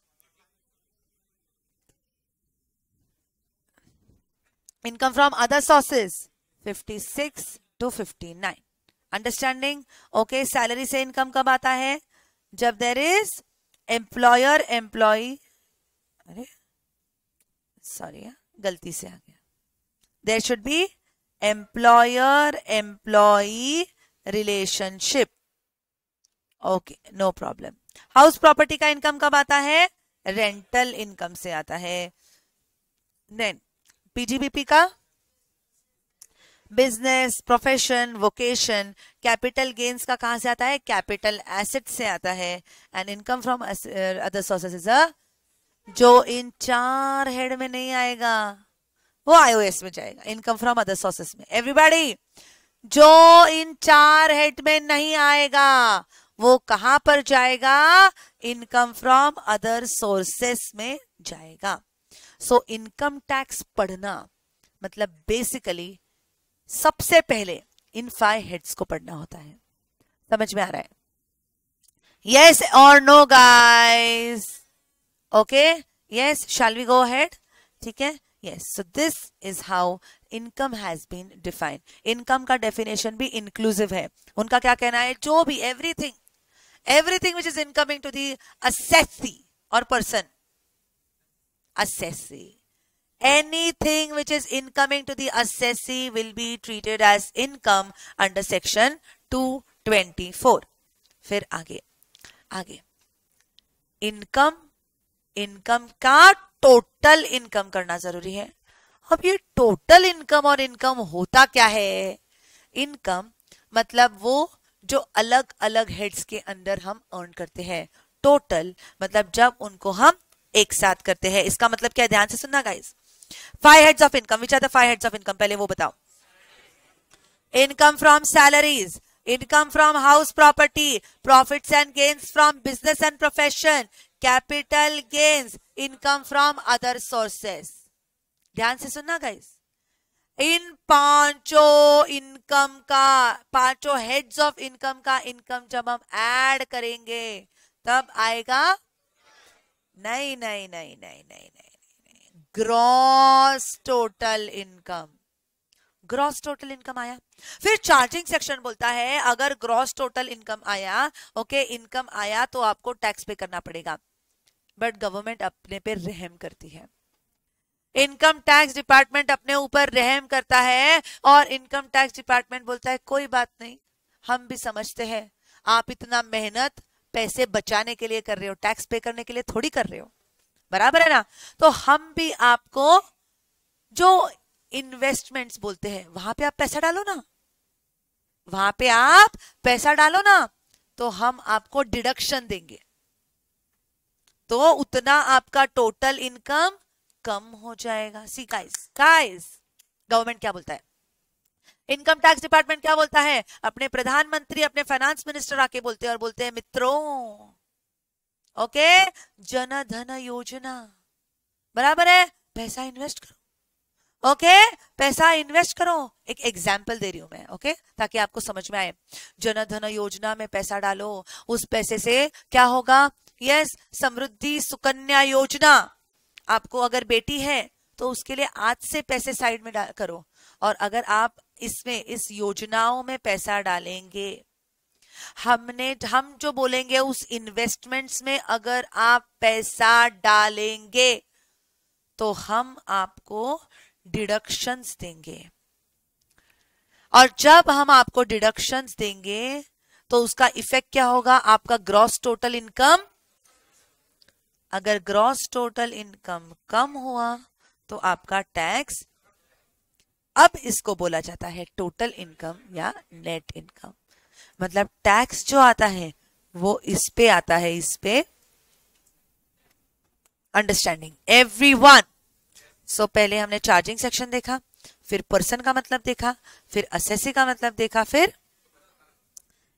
income from other sources 56 to 59 understanding okay salary से इनकम कब आता है? जब देर इज़ एम्प्लॉयर एम्प्लॉय अरे सॉरी गलती से आ गया। There should be employer employee relationship okay no problem house property का इनकम कब आता है? रेंटल इनकम से आता है। देन पीजीबीपी का business profession vocation capital gains का कहाँ से आता है? कैपिटल एसेट से आता है. And income from other sources is a जो इन चार हेड में नहीं आएगा, वो आईओएस में जाएगा. इनकम फ्रॉम अदर सोर्सेस में. एवरीबॉडी जो इन चार हेड में नहीं आएगा, वो कहाँ पर जाएगा? इनकम फ्रॉम अदर सोर्सेस में जाएगा. सो इनकम टैक्स पढ़ना मतलब बेसिकली सबसे पहले इन फाइव हेड्स को पढ़ना होता है। समझ में आ रहा है? यस और no guys okay yes shall we go head ठीक है? Yes so this is how income has been defined income का डेफिनेशन भी इंक्लूसिव है। उनका क्या कहना है? जो भी everything everything which is incoming to the assessee और person assessee. Anything which is incoming to the assessee will be treated as income under section 224. फिर आगे आगे। इनकम इनकम का टोटल इनकम करना ज़रूरी है। अब ये टोटल इनकम और इनकम होता क्या है? इनकम मतलब वो जो अलग अलग हेड्स के अंदर हम अर्न करते हैं। टोटल मतलब जब उनको हम एक साथ करते हैं। इसका मतलब क्या ध्यान से सुनना guys five heads of income which are the five heads of income पहले वो बताओ. Income from salaries income from house property profits and gains from business and profession capital gains income from other sources ध्यान से सुनना गाइस इन पाँचों इनकम का, पाँचों हेड्स ऑफ़ इनकम का इनकम जब हम ऐड करेंगे, तब आएगा, नहीं नहीं नहीं नहीं नहीं नहीं gross total income gross total income आया। फिर चार्जिंग सेक्शन बोलता है, अगर ग्रॉस टोटल इनकम आया ओके इनकम आया तो आपको टैक्स पे करना पड़ेगा। बट गवर्नमेंट अपने पे रहम करती है। इनकम टैक्स डिपार्टमेंट अपने ऊपर रहम करता है और इनकम टैक्स डिपार्टमेंट बोलता है, कोई बात नहीं, हम भी समझते हैं। आप इतना मेहनत पैसे बचाने के लिए कर रहे हो टैक्स पे करने के लिए थोड़ी कर रहे हो। बराबर है ना? तो हम भी आपको जो इन्वेस्टमेंट्स बोलते हैं, वहाँ पे आप पैसा डालो ना। वहाँ पे आप पैसा डालो ना तो हम आपको डिडक्शन देंगे। तो उतना आपका टोटल इनकम कम हो जाएगा। सी गाइस गाइस गवर्नमेंट क्या बोलता है? इनकम टैक्स डिपार्टमेंट क्या बोलता है? अपने प्रधानमंत्री, अपने फाइनेंस मिनिस्टर आके बोलते हैं और बोलते हैं, मित्रों ओके? जन धन योजना। बराबर है? पैसा इन्वेस्ट करो। ओके? पैसा इन्वेस्ट करो। एक एग्ज़ाम्पल दे रही हूँ मैं, ओके? ताकि आपको समझ में आए। जन धन योजना में पैसा डालो। उस पैसे से क्या होगा? यस समृद्धि सुकन्या योजना। आपको अगर बेटी है तो उसके लिए आज से पैसे साइड में करो। और अगर आप इसमें, इस योजनाओं में पैसा डालेंगे हमने, हम जो बोलेंगे उस इन्वेस्टमेंट्स में अगर आप पैसा डालेंगे तो हम आपको डिडक्शंस देंगे। और जब हम आपको डिडक्शंस देंगे तो उसका इफ़ेक्ट क्या होगा? आपका ग्रॉस टोटल इनकम अगर ग्रॉस टोटल इनकम कम हुआ तो आपका टैक्स अब इसको बोला जाता है टोटल इनकम या नेट इनकम मतलब टैक्स जो आता है, वो इस पे आता है, इस पे अंडरस्टैंडिंग एवरी वन सो पहले हमने चार्जिंग सेक्शन देखा, फिर पर्सन का मतलब देखा, फिर असेसी का मतलब देखा, फिर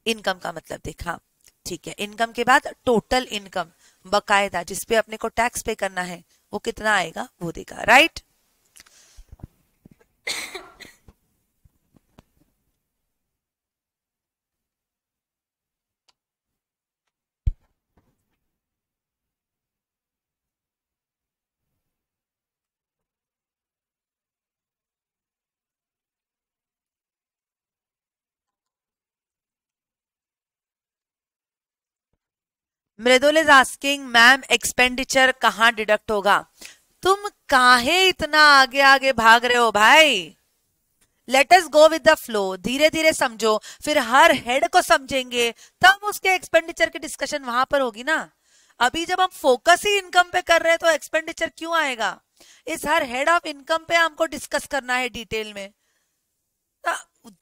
इनकम का मतलब देखा। ठीक है इनकम के बाद टोटल इनकम बकायदा जिसपे अपने को टैक्स पे करना है, वो कितना आएगा, वो देगा right Mridul is asking ma'am expenditure कहाँ डिडक्ट होगा? तुम काहे इतना आगे आगे भाग रहे हो भाई? Let us go with the flow धीरे धीरे समझो। फिर हर हेड को समझेंगे। तब उसके एक्सपेंडिचर की डिस्कशन वहाँ पर होगी ना। अभी जब हम फोकस ही इनकम पे कर रहे हैं तो एक्सपेंडिचर क्यों आएगा? इस हर हेड ऑफ़ इनकम पे हमको डिस्कस करना है डिटेल में।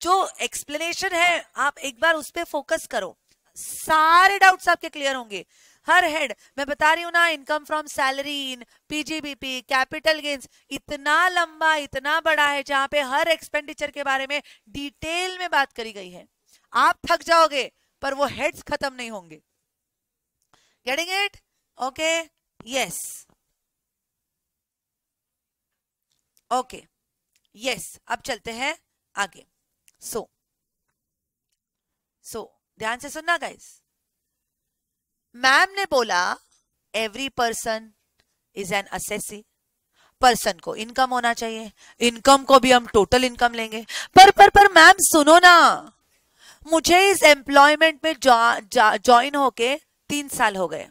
जो एक्सप्लेनेशन है, आप एक बार उस पर फोकस करो। सारे डाउट्स आपके क्लियर होंगे। हर हेड मैं बता रही हूँ ना income from salary in PGBP capital gains इतना लंबा इतना बड़ा है जहाँ पे हर एक्सपेंडिचर के बारे में डिटेल में बात करी गई है। आप थक जाओगे पर वो हेड्स खत्म नहीं होंगे। Getting it okay yes okay yes अब चलते हैं आगे। सो so, सो so, ध्यान से सुनना गाइस मैम ने बोला every person is an assessee person को इनकम होना चाहिए. इनकम को भी हम टोटल इनकम लेंगे. पर पर पर मैम सुनो ना. मुझे इस एम्प्लॉयमेंट में ज्वाइन होके तीन साल हो गए.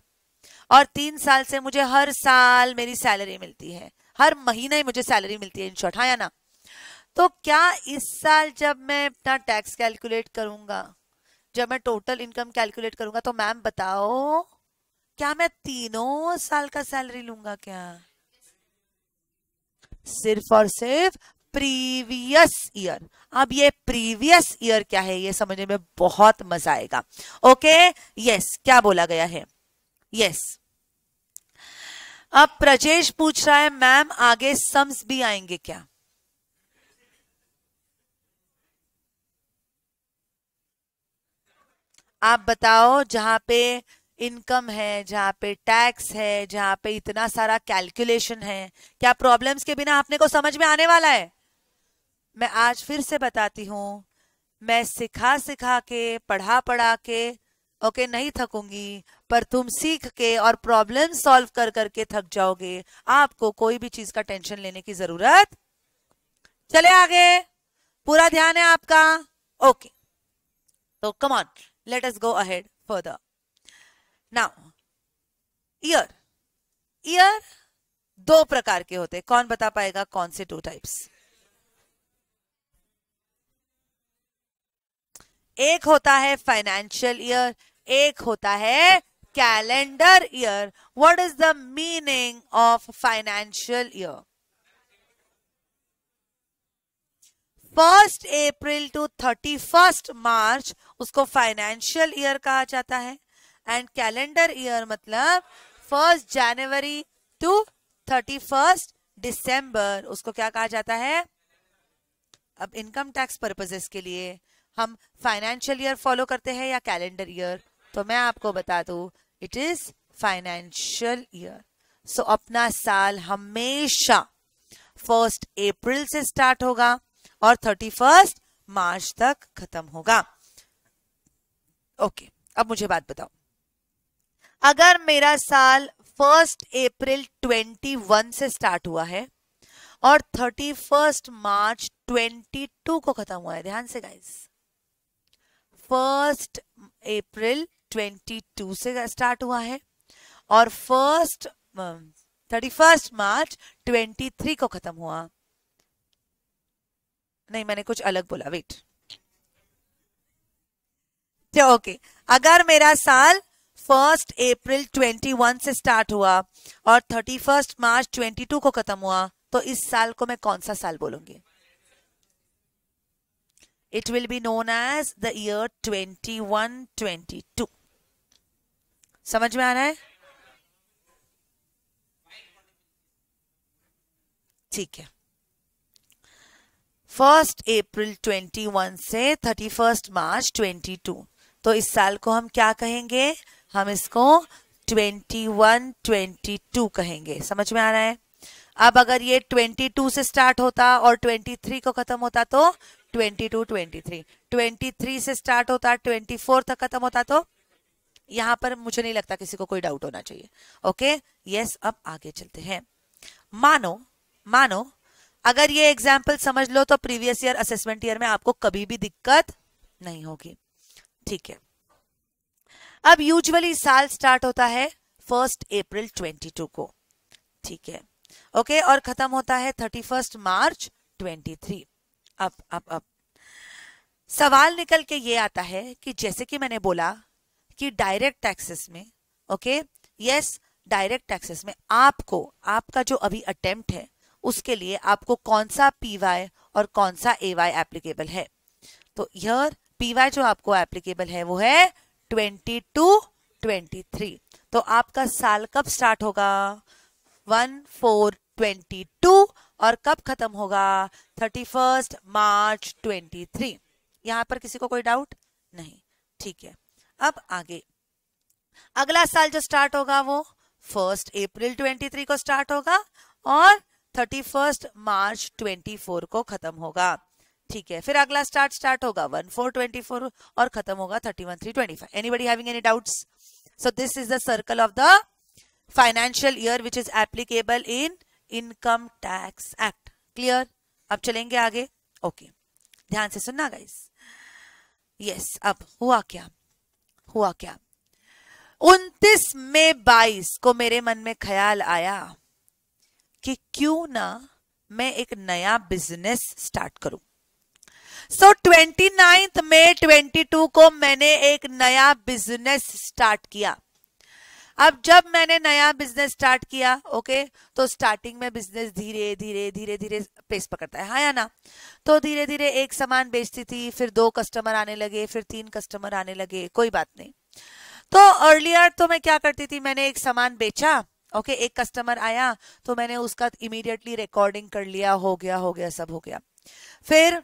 और तीन साल से मुझे हर साल मेरी सैलरी मिलती है. हर महीने ही मुझे सैलरी मिलती है इन शॉर्ट हाँ या ना? तो क्या इस साल जब मैं अपना टैक्स कैलकुलेट करूँगा? जब मैं टोटल इनकम कैलकुलेट करूँगा तो मैम बताओ, क्या मैं तीनों साल का सैलरी लूँगा क्या? सिर्फ़ और सिर्फ़ प्रीवियस ईयर अब ये प्रीवियस ईयर क्या है, ये समझने में बहुत मज़ा आएगा। ओके यस क्या बोला गया है? यस अब प्रजेश पूछ रहा है मैम आगे सम्स भी आएँगे क्या? आप बताओ जहाँ पे इनकम है, जहाँ पे टैक्स है, जहाँ पे इतना सारा कैलकुलेशन है, क्या प्रॉब्लम्स के बिना आपने को समझ में आने वाला है? मैं आज फिर से बताती हूँ, मैं सिखा सिखा के, पढ़ा पढ़ा के ओके नहीं थकूँगी, पर तुम सीख के और प्रॉब्लम सॉल्व कर करके थक जाओगे। आपको कोई भी चीज़ का टेंशन लेने की ज़रूरत चले आगे। पूरा ध्यान है आपका? ओके तो come on let us go ahead further. Now year year दो प्रकार के होते कौन बता पाएगा? कौन से टू टाइप्स एक होता है फाइनेंशियल ईयर एक होता है calendar year what is the meaning of financial year first April to thirty first March उसको फाइनेंशियल ईयर कहा जाता है। एंड कैलेंडर ईयर मतलब first January to thirty first December उसको क्या कहा जाता है? अब इनकम टैक्स पर्पजेस के लिए हम फाइनेंशियल ईयर फॉलो करते हैं या कैलेंडर ईयर तो मैं आपको बता दू it is financial year so अपना साल हमेशा फ़र्स्ट अप्रैल से स्टार्ट होगा। और थर्टी फ़र्स्ट मार्च तक खत्म होगा। ओके, अब मुझे बात बताओ। अगर मेरा साल फ़र्स्ट अप्रैल 21 से स्टार्ट हुआ है और थर्टी फ़र्स्ट मार्च 22 को खत्म हुआ है, ध्यान से गाइस फ़र्स्ट अप्रैल 22 से स्टार्ट हुआ है और फ़र्स्ट थर्टी फ़र्स्ट मार्च 23 को खत्म हुआ। नहीं, मैंने कुछ अलग बोला वेट ओके अगर मेरा साल फ़र्स्ट अप्रैल 21 से स्टार्ट हुआ और थर्टी फ़र्स्ट मार्च 22 को खत्म हुआ तो इस साल को मैं कौन सा साल बोलूँगी? It will be known as the year 2122 समझ में आ रहा है? ठीक है। फ़र्स्ट अप्रैल 21 से थर्टी फ़र्स्ट मार्च 22 तो इस साल को हम क्या कहेंगे? हम इसको 21 22 कहेंगे। समझ में आ रहा है? अब अगर ये 22 से स्टार्ट होता और 23 को खत्म होता तो 22 23 23 से स्टार्ट होता 24 तक खत्म होता तो यहाँ पर मुझे नहीं लगता किसी को कोई डाउट होना चाहिए। ओके यस अब आगे चलते हैं। मानो मानो अगर ये एग्ज़ाम्पल समझ लो तो प्रीवियस ईयर असेसमेंट ईयर में आपको कभी भी दिक्कत नहीं होगी। ठीक है। अब यूजुअली साल स्टार्ट होता है फ़र्स्ट अप्रैल 22 को। ठीक है। ओके और खत्म होता है थर्टी फ़र्स्ट मार्च 23 अब अब अब। सवाल निकल के ये आता है कि जैसे कि मैंने बोला कि डायरेक्ट टैक्सेस में ओके यस डायरेक्ट टैक्सेस में आपको, आपका जो अभी अटेम्प्ट है उसके लिए आपको कौन सा पीवाई और कौन सा एवाई एप्लीकेबल है? तो यह पीवाई जो आपको एप्लीकेबल है वो है ट्वेंटी टू ट्वेंटी थ्री तो आपका साल कब स्टार्ट होगा? वन फोर ट्वेंटी टू और कब खत्म होगा? Thirty first March twenty three यहाँ पर किसी को कोई डाउट नहीं. ठीक है. अब आगे. अगला साल जो स्टार्ट होगा वो फ़र्स्ट अप्रैल 23 को स्टार्ट होगा और thirty first March twenty four को खत्म होगा। ठीक है, फिर अगला स्टार्ट स्टार्ट होगा वन फोर ट्वेंटी फोर और खत्म होगा thirty one three twenty five. Anybody having any doubts so this is the circle of the financial year which is applicable in income tax act clear अब चलेंगे आगे। ओके. ध्यान से सुनना गाइस यस अब हुआ क्या? हुआ क्या? 29 मई 22 को मेरे मन में ख्याल आया। कि क्यों ना मैं एक नया बिज़नेस स्टार्ट करूँ। So twenty ninth May twenty two को मैंने एक नया बिज़नेस स्टार्ट किया। अब जब मैंने नया बिज़नेस स्टार्ट किया ओके तो स्टार्टिंग में बिज़नेस धीरे धीरे धीरे धीरे पेस पकड़ता है। हाँ या ना? तो धीरे धीरे एक सामान बेचती थी, फिर दो कस्टमर आने लगे, फिर तीन कस्टमर आने लगे, कोई बात नहीं। तो अर्लियर तो मैं क्या करती थी, मैंने एक सामान बेचा ओके okay, एक कस्टमर आया तो मैंने उसका इमीडिएटली रिकॉर्डिंग कर लिया हो गया हो गया सब हो गया। फिर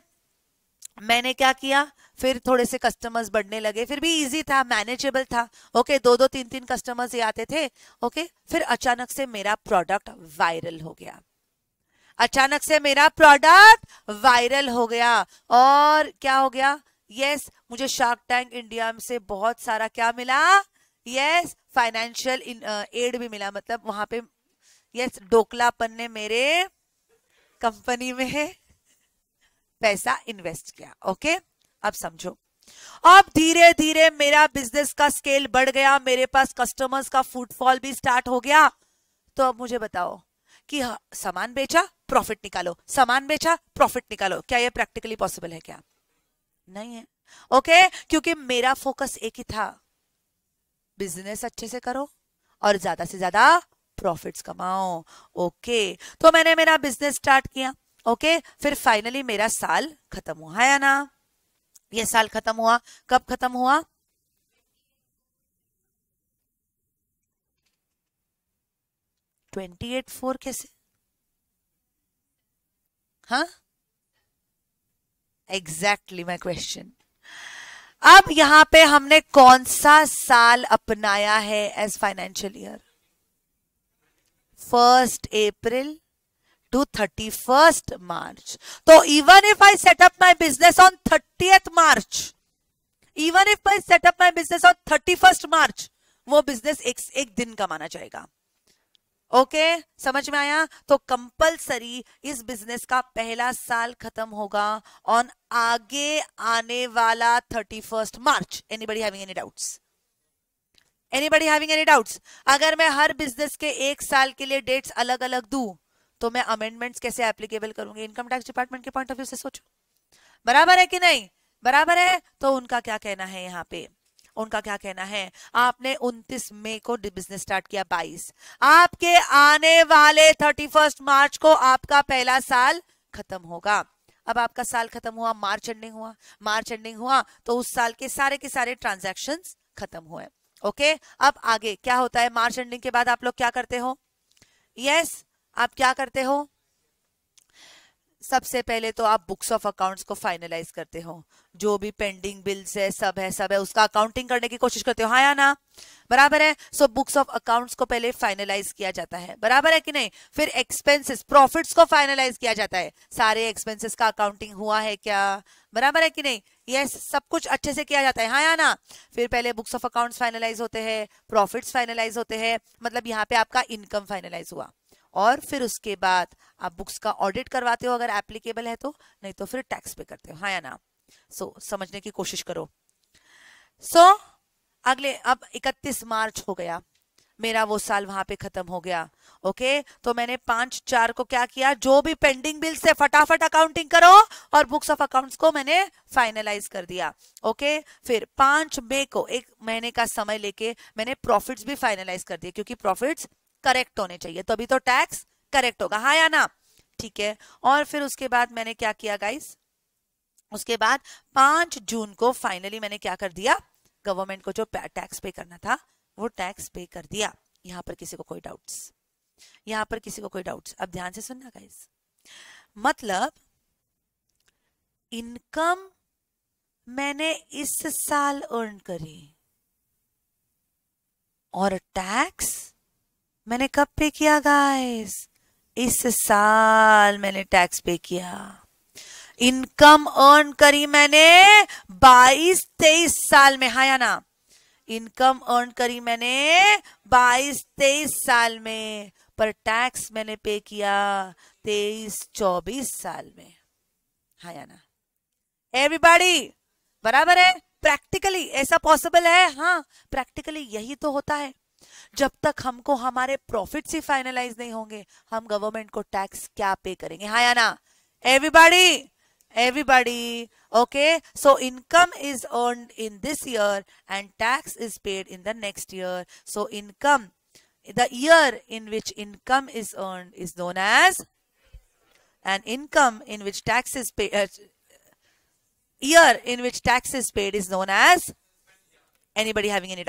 मैंने क्या किया? फिर थोड़े से कस्टमर्स बढ़ने लगे। फिर भी इजी था मैनेजेबल था। ओके दो दो तीन तीन कस्टमर्स ही आते थे। ओके फिर अचानक से मेरा प्रोडक्ट वायरल हो गया। अचानक से मेरा प्रोडक्ट वायरल हो गया। और क्या हो गया? यस yes, मुझे शार्क टैंक इंडिया से बहुत सारा क्या मिला? यस फाइनेंशियल एड भी मिला मतलब वहाँ पे यस डोकलापन ने मेरे कंपनी में पैसा इन्वेस्ट किया ओके अब समझो। अब धीरे धीरे मेरा बिज़नेस का स्केल बढ़ गया मेरे पास कस्टमर्स का फुटफॉल भी स्टार्ट हो गया। तो अब मुझे बताओ कि हाँ, सामान बेचा प्रॉफिट निकालो। सामान बेचा प्रॉफिट निकालो। क्या ये प्रैक्टिकली पॉसिबल है क्या? नहीं है। ओके क्योंकि मेरा फोकस एक ही था। बिज़नेस अच्छे से करो और ज़्यादा से ज़्यादा प्रॉफिट्स कमाओ ओके तो मैंने मेरा बिज़नेस स्टार्ट किया ओके फिर फाइनली मेरा साल खत्म हुआ, है ना? ये साल खत्म हुआ, कब खत्म हुआ? ट्वेंटी एट फोर कैसे हाँ? एग्जैक्टली माई क्वेश्चन अब यहाँ पे हमने कौन सा साल अपनाया है as financial year first April to thirty first March तो even if I set up my business on thirty March even if I set up my business on thirty March वो बिज़नेस एक, एक दिन का माना जाएगा। ओके okay, समझ में आया? तो कंपलसरी इस बिज़नेस का पहला साल खत्म होगा ऑन आगे आने वाला thirty first March anybody having any doubts anybody having any doubts अगर मैं हर बिज़नेस के एक साल के लिए डेट्स अलग अलग दू तो मैं अमेंडमेंट्स कैसे एप्लीकेबल करूँगी? इनकम टैक्स डिपार्टमेंट के पॉइंट ऑफ़ व्यू से सोचो। बराबर है कि नहीं? बराबर है? तो उनका क्या कहना है यहाँ पे? उनका क्या कहना है? आपने 29 मई को बिज़नेस स्टार्ट किया 22 आपके आने वाले 31 मार्च को आपका पहला साल खत्म होगा। अब आपका साल खत्म हुआ मार्च एंडिंग हुआ मार्च एंडिंग हुआ तो उस साल के सारे के सारे ट्रांजेक्शन खत्म हुए। ओके? अब आगे क्या होता है? मार्च एंडिंग के बाद आप लोग क्या करते हो? यस yes, आप क्या करते हो? सबसे पहले तो आप बुक्स ऑफ़ अकाउंट्स को फाइनलाइज करते हो। जो भी पेंडिंग बिल्स है, सब है सब है, उसका अकाउंटिंग करने की कोशिश करते हो। हाँ या ना? बराबर है? सो बुक्स ऑफ़ अकाउंट्स को पहले फाइनलाइज किया जाता है। बराबर है कि नहीं? फिर एक्सपेंसेस प्रॉफिट्स को फाइनलाइज किया जाता है। सारे एक्सपेंसेस का अकाउंटिंग हुआ है क्या? बराबर है कि नहीं? यस सब कुछ अच्छे से किया जाता है। हाँ या ना? फिर पहले बुक्स ऑफ़ अकाउंट्स फाइनलाइज होते हैं प्रॉफिट्स फाइनलाइज होते हैं। मतलब यहाँ पे आपका इनकम फाइनलाइज हुआ। और फिर उसके बाद आप बुक्स का ऑडिट करवाते हो अगर एप्लीकेबल है तो नहीं तो फिर टैक्स पे करते हो हाँ या ना? सो so, समझने की कोशिश करो। सो so, अगले अब 31 मार्च हो गया। मेरा वो साल वहाँ पे खत्म हो गया। ओके तो मैंने पाँच चार को क्या किया? जो भी पेंडिंग बिल्स से फटाफट अकाउंटिंग करो और बुक्स ऑफ़ अकाउंट्स को मैंने फाइनलाइज कर दिया। ओके फिर पाँच मई को एक महीने का समय लेके मैंने प्रॉफिट्स भी फाइनलाइज कर दिए क्योंकि प्रॉफिट्स करेक्ट होने चाहिए। तो अभी तो टैक्स करेक्ट होगा। हाँ या ना? ठीक है। और फिर उसके बाद मैंने क्या किया गाइस उसके बाद पाँच जून को फाइनली मैंने क्या कर दिया? गवर्नमेंट को जो टैक्स पे करना था, वो टैक्स पे कर दिया। यहाँ पर किसी को कोई डाउट्स यहाँ पर किसी को कोई डाउट्स अब ध्यान से सुनना गाइस मतलब इनकम मैंने इस साल अर्न करी और टैक्स मैंने कब पे किया गाइस इस साल मैंने टैक्स पे किया। इनकम अर्न करी मैंने 22 23 साल में। हाँ या ना? इनकम अर्न करी मैंने 22 23 साल में, पर टैक्स मैंने पे किया 23 24 साल में। हाँ या ना? एवरीबॉडी बराबर है? प्रैक्टिकली ऐसा पॉसिबल है? हाँ प्रैक्टिकली यही तो होता है। जब तक हमको हमारे प्रॉफिट ही फाइनलाइज नहीं होंगे, हम गवर्नमेंट को टैक्स क्या पे करेंगे? हाँ या ना? Everybody everybody okay so income is earn in this year and tax is paid in the next year so income the year in which income is earn is known as and income in which tax is paid year in which tax is paid is known as anybody having any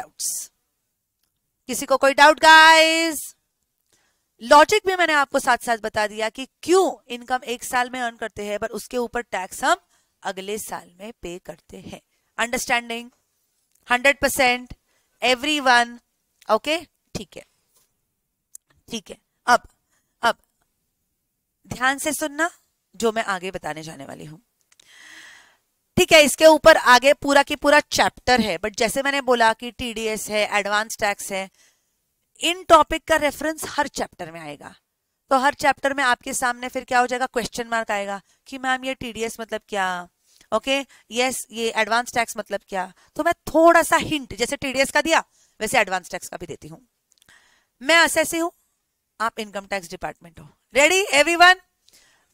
किसी को कोई डाउट गाइस लॉजिक भी मैंने आपको साथ साथ बता दिया कि क्यों इनकम एक साल में अर्न करते हैं पर उसके ऊपर टैक्स हम अगले साल में पे करते हैं। Understanding hundred percent everyone okay ठीक है। ठीक है। अब अब, ध्यान से सुनना, जो मैं आगे बताने जाने वाली हूँ। ठीक है इसके ऊपर आगे पूरा की पूरा चैप्टर है बट जैसे मैंने बोला कि टीडीएस है एडवांस टैक्स है इन टॉपिक का रेफरेंस हर चैप्टर में आएगा। तो हर चैप्टर में आपके सामने फिर क्या हो जाएगा? क्वेश्चन मार्क आएगा कि मैम ये टीडीएस मतलब क्या? ओके okay, यस yes, ये एडवांस टैक्स मतलब क्या? तो मैं थोड़ा सा हिंट जैसे टीडीएस का दिया वैसे एडवांस टैक्स का भी देती हूँ। मैं असेसी हूँ आप इनकम टैक्स डिपार्टमेंट हो। रेडी एवरीवन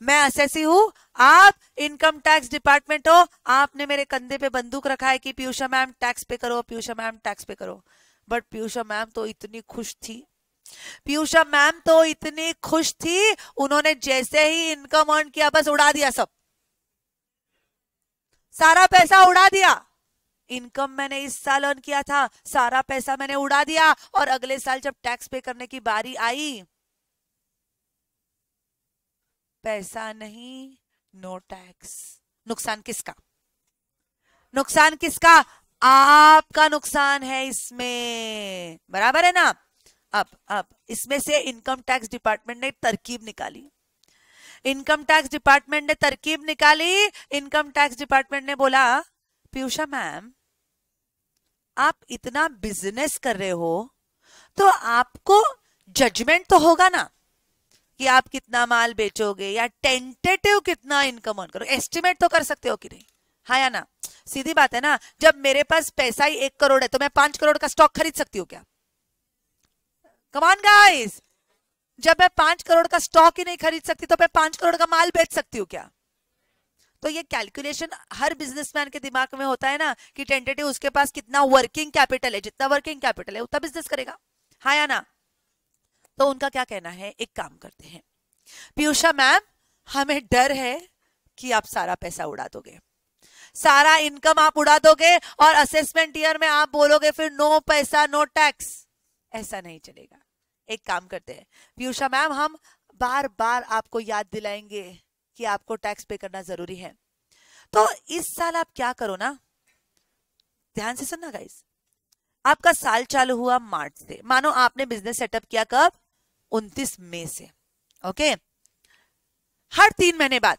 मैं असेसी हूँ। आप इनकम टैक्स डिपार्टमेंट हो। आपने मेरे कंधे पे बंदूक रखा है कि पीयूषा मैम टैक्स पे करो पीयूषा मैम टैक्स पे करो। बट पीयूषा मैम तो इतनी खुश थी। पीयूषा मैम तो इतनी खुश थी, उन्होंने जैसे ही इनकम अर्न किया, बस उड़ा दिया सब। सारा पैसा उड़ा दिया। इनकम मैंने इस साल अर्न किया था, सारा पैसा मैंने उड़ा दिया। और अगले साल जब टैक्स पे करने की बारी आई पैसा नहीं नो टैक्स नुकसान किसका? नुकसान किसका? आपका नुकसान है इसमें। बराबर है ना? अब अब, इसमें से इनकम टैक्स डिपार्टमेंट ने तरकीब निकाली। इनकम टैक्स डिपार्टमेंट ने तरकीब निकाली। इनकम टैक्स डिपार्टमेंट ने बोला, पीयूषा मैम, आप इतना बिज़नेस कर रहे हो तो आपको जजमेंट तो होगा ना? कि आप कितना माल बेचोगे या टेंटेटिव कितना इनकम ऑन करो एस्टिमेट तो कर सकते हो कि नहीं? हाँ या ना? सीधी बात है ना? जब मेरे पास पैसा ही एक करोड़ है तो मैं पाँच करोड़ का स्टॉक खरीद सकती हूँ क्या? कमान गाइस जब मैं पाँच करोड़ का स्टॉक ही नहीं खरीद सकती तो मैं पाँच करोड़ का माल बेच सकती हूँ क्या? तो ये कैलकुलेशन हर बिजनेसमैन के दिमाग में होता है ना कि टेंटेटिव उसके पास कितना वर्किंग कैपिटल है, जितना वर्किंग कैपिटल है, उतना बिज़नेस करेगा। हाँ या ना? तो उनका क्या कहना है? एक काम करते हैं। पीयूषा मैम, हमें डर है कि आप सारा पैसा उड़ा दोगे। सारा इनकम आप उड़ा दोगे और असेसमेंट ईयर में आप बोलोगे फिर नो पैसा नो टैक्स ऐसा नहीं चलेगा। एक काम करते हैं। पीयूषा मैम, हम बार बार आपको याद दिलाएँगे कि आपको टैक्स पे करना ज़रूरी है। तो इस साल आप क्या करो ना? ध्यान से सुनना गाइस आपका साल चालू हुआ मार्च से। मानो आपने बिज़नेस सेटअप किया कब? 29 मई से ओके हर तीन महीने बाद,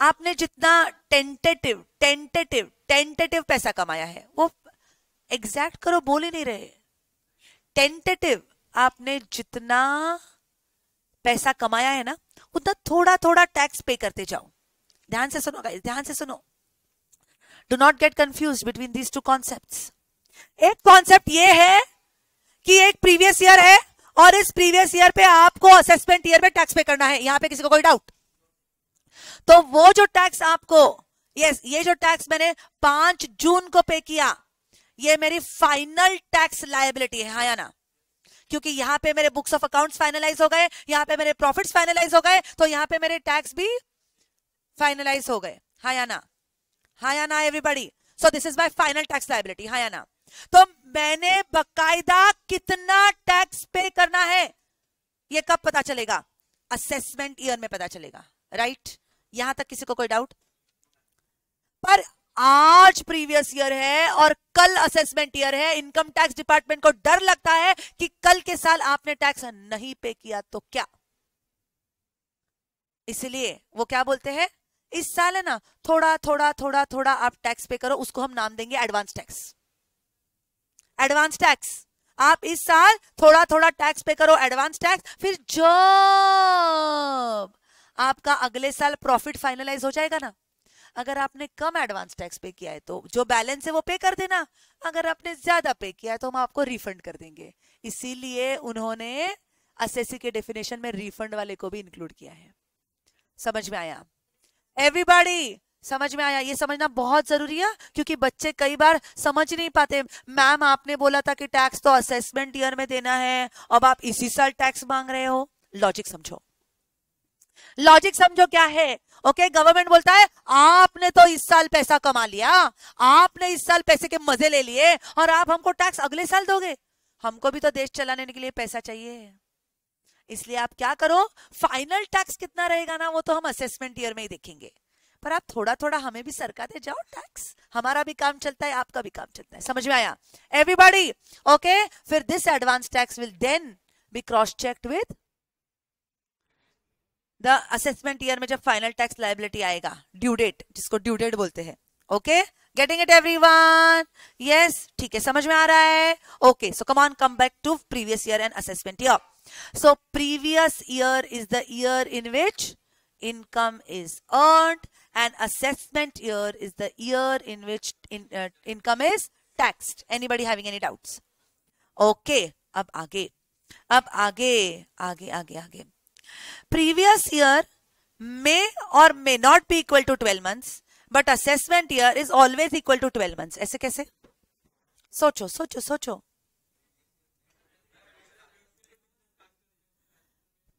आपने जितना टेंटेटिव टेंटेटिव टेंटेटिव पैसा कमाया है, वो एग्जैक्ट करो, बोल ही नहीं रहे। टेंटेटिव आपने जितना पैसा कमाया है ना, उतना थोड़ा थोड़ा टैक्स पे करते जाओ। ध्यान से सुनो गाइस ध्यान से सुनो। Do not get confuse between these two concept एक कॉन्सेप्ट ये है कि एक प्रीवियस ईयर है और इस प्रीवियस ईयर पे आपको असेसमेंट ईयर में टैक्स पे करना है। यहाँ पे किसी को कोई डाउट तो वो जो टैक्स आपको यस ये जो टैक्स मैंने पाँच जून को पे किया, ये मेरी फाइनल टैक्स लाइबिलिटी है। हाँ ना? क्योंकि यहाँ पे मेरे बुक्स ऑफ़ अकाउंट्स फाइनलाइज हो गए, यहाँ पे मेरे प्रॉफिट्स फाइनलाइज हो गए तो यहाँ पे मेरे टैक्स भी फाइनलाइज हो गए। हाँ या ना? हाँ या ना everybody so this is my final tax liability हाँ या ना? तो मैंने बकायदा कितना टैक्स पे करना है? ये कब पता चलेगा? असेसमेंट ईयर में पता चलेगा राइट यहाँ तक किसी को कोई डाउट पर आज प्रीवियस ईयर है और कल असेसमेंट ईयर है इनकम टैक्स डिपार्टमेंट को डर लगता है कि कल के साल आपने टैक्स नहीं पे किया तो क्या? इसलिए वो क्या बोलते हैं? इस साल है ना, थोड़ा थोड़ा थोड़ा थोड़ा आप टैक्स पे करो, उसको हम नाम देंगे एडवांस टैक्स एडवांस टैक्स। आप इस साल थोड़ा थोड़ा टैक्स पे करो, एडवांस टैक्स, फिर जब आपका अगले साल प्रॉफिट फाइनलाइज हो जाएगा ना। अगर आपने कम एडवांस टैक्स पे किया है तो जो बैलेंस है वो पे कर देना। अगर आपने ज़्यादा पे किया है तो हम आपको रिफंड कर देंगे। इसीलिए उन्होंने असेसी के डेफिनेशन में रिफंड वाले को भी इंक्लूड किया है। समझ में आया? एवरीबॉडी समझ में आया? ये समझना बहुत ज़रूरी है क्योंकि बच्चे कई बार समझ नहीं पाते। मैम आपने बोला था कि टैक्स तो असेसमेंट ईयर में देना है। अब आप इसी साल टैक्स मांग रहे हो। लॉजिक समझो। लॉजिक समझो क्या है? ओके okay, गवर्नमेंट बोलता है आपने तो इस साल पैसा कमा लिया। आपने इस साल पैसे के मज़े ले लिए और आप हमको टैक्स अगले साल दोगे। हमको भी तो देश चलाने के लिए पैसा चाहिए। इसलिए आप क्या करो? फाइनल टैक्स कितना रहेगा ना वो तो हम असेसमेंट ईयर में ही देखेंगे। पर आप थोड़ा थोड़ा हमें भी सरकाते जाओ टैक्स हमारा भी काम चलता है, आपका भी काम चलता है। समझ में आया? एवरीबॉडी ओके फिर this advance tax will then be cross checked with the assessment year में जब फाइनल टैक्स लाइबिलिटी आएगा ड्यू डेट जिसको ड्यू डेट बोलते हैं okay getting it everyone yes ठीक है, समझ में आ रहा है? Okay so come on come back to previous year and assessment year so previous year is the year in which income is earned. And assessment year is the year in which in, uh, income is taxed anybody having any doubts okay अब आगे अब आगे आगे आगे आगे previous year may or may not be equal to 12 months but assessment year is always equal to 12 months ऐसे कैसे सोचो सोचो सोचो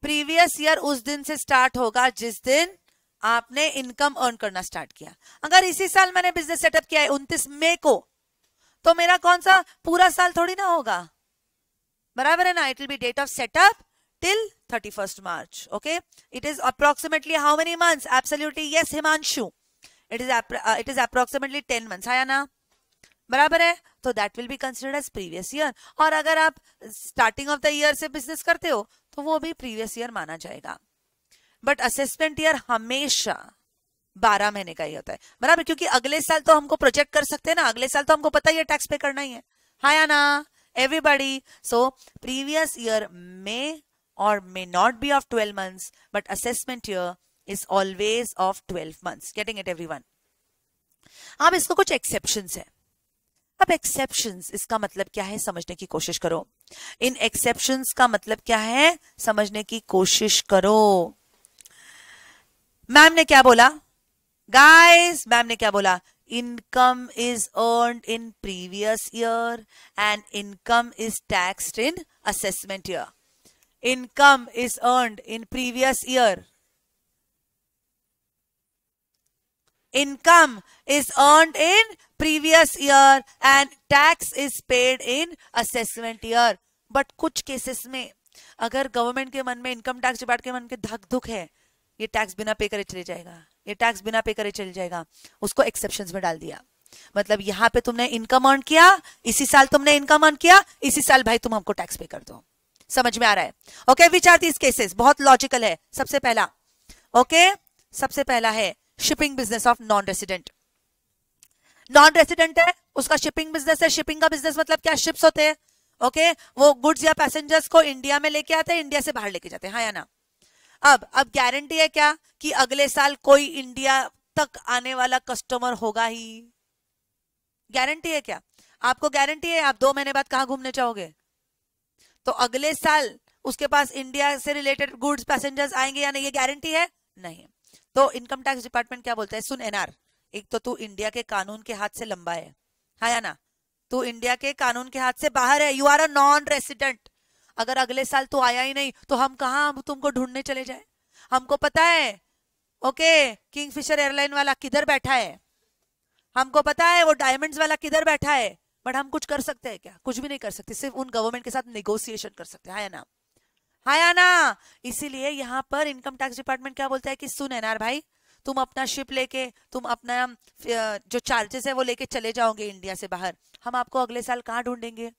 प्रीवियस ईयर उस दिन से स्टार्ट होगा जिस दिन आपने इनकम अर्न करना स्टार्ट किया अगर इसी साल मैंने बिज़नेस सेटअप किया है उन्तीस मई को तो मेरा कौन सा पूरा साल थोड़ी ना होगा बराबर है ना it will be date of set up till 31st March. Okay. It is approximately how many months? Absolutely. Yes, Himanshu. It is, uh, it is approximately 10 months. है ना बराबर है तो that will be considered as previous year और अगर आप स्टार्टिंग ऑफ़ द ईयर से बिज़नेस करते हो तो वो भी प्रीवियस ईयर माना जाएगा बट असेसमेंट ईयर हमेशा बारह महीने का ही होता है। बराबर क्योंकि अगले साल तो हमको प्रोजेक्ट कर सकते हैं ना। अगले साल तो हमको पता ही है टैक्स पे करना ही है। हाँ या ना एवरीबडी सो प्रीवियस ईयर में or may not be of 12 months, but assessment year is always of 12 months. Getting it everyone? अब इसको कुछ एक्सेप्शन है। अब एक्सेप्शन इसका मतलब क्या है? समझने की कोशिश करो। इन एक्सेप्शन का मतलब क्या है? समझने की कोशिश करो। मैम ने क्या बोला गाइस मैम ने क्या बोला income is earn in previous year and income is taxed in assessment year income is earned in previous year. Income is earned in previous year and tax is paid in assessment year. But कुछ केसेस में, अगर गवर्नमेंट के मन में इनकम टैक्स डिपार्टमेंट के मन के धक धुक है ये टैक्स बिना पे करे चले जाएगा। ये टैक्स बिना पे करे चले जाएगा। उसको एक्सेप्शन में डाल दिया। मतलब यहाँ पे तुमने इनकम अर्न किया, इसी साल तुमने इनकम अर्न किया, इसी साल भाई तुम हमको टैक्स पे कर दो। समझ में आ रहा है? Okay which are these cases बहुत लॉजिकल है। सबसे पहला। ओके सबसे पहला है shipping business of non resident non resident है, उसका शिपिंग बिज़नेस है। शिपिंग का बिज़नेस मतलब क्या? शिप्स होते हैं। ओके? वो गुड्स या पैसेंजर्स को इंडिया में लेके आते हैं इंडिया से बाहर लेके जाते हैं। हाँ या ना? अब अब गारंटी है क्या कि अगले साल कोई इंडिया तक आने वाला कस्टमर होगा ही? गारंटी है क्या? आपको गारंटी है आप दो महीने बाद कहा घूमने चाहोगे तो अगले साल उसके पास इंडिया से रिलेटेड गुड्स पैसेंजर्स आएँगे या नहीं, ये गारंटी है? नहीं। तो इनकम टैक्स डिपार्टमेंट क्या बोलता है? सुन एनआर एक तो तू इंडिया के कानून के हाथ से लंबा है। हाँ या ना? तू इंडिया के कानून के हाथ से बाहर है। You are a non resident अगर अगले साल तू आया ही नहीं तो हम कहा तुमको ढूँढने चले जाए? हमको पता है, ओके किंग फिशर एयरलाइन वाला किधर बैठा है? हमको पता है वो डायमंड्स वाला किधर बैठा है? बट हम कुछ कर सकते हैं क्या? कुछ भी नहीं कर सकते, सिर्फ़ उन गवर्नमेंट के साथ नेगोशिएशन कर सकते हैं। ना हाँ ना इसीलिए यहाँ पर इनकम टैक्स डिपार्टमेंट क्या बोलता है कि सुन एनआर भाई, तुम अपना शिप लेके, तुम अपना जो चार्जेस है वो लेके चले जाओगे इंडिया से बाहर। हम आपको अगले साल कहाँ ढूंढेंगे?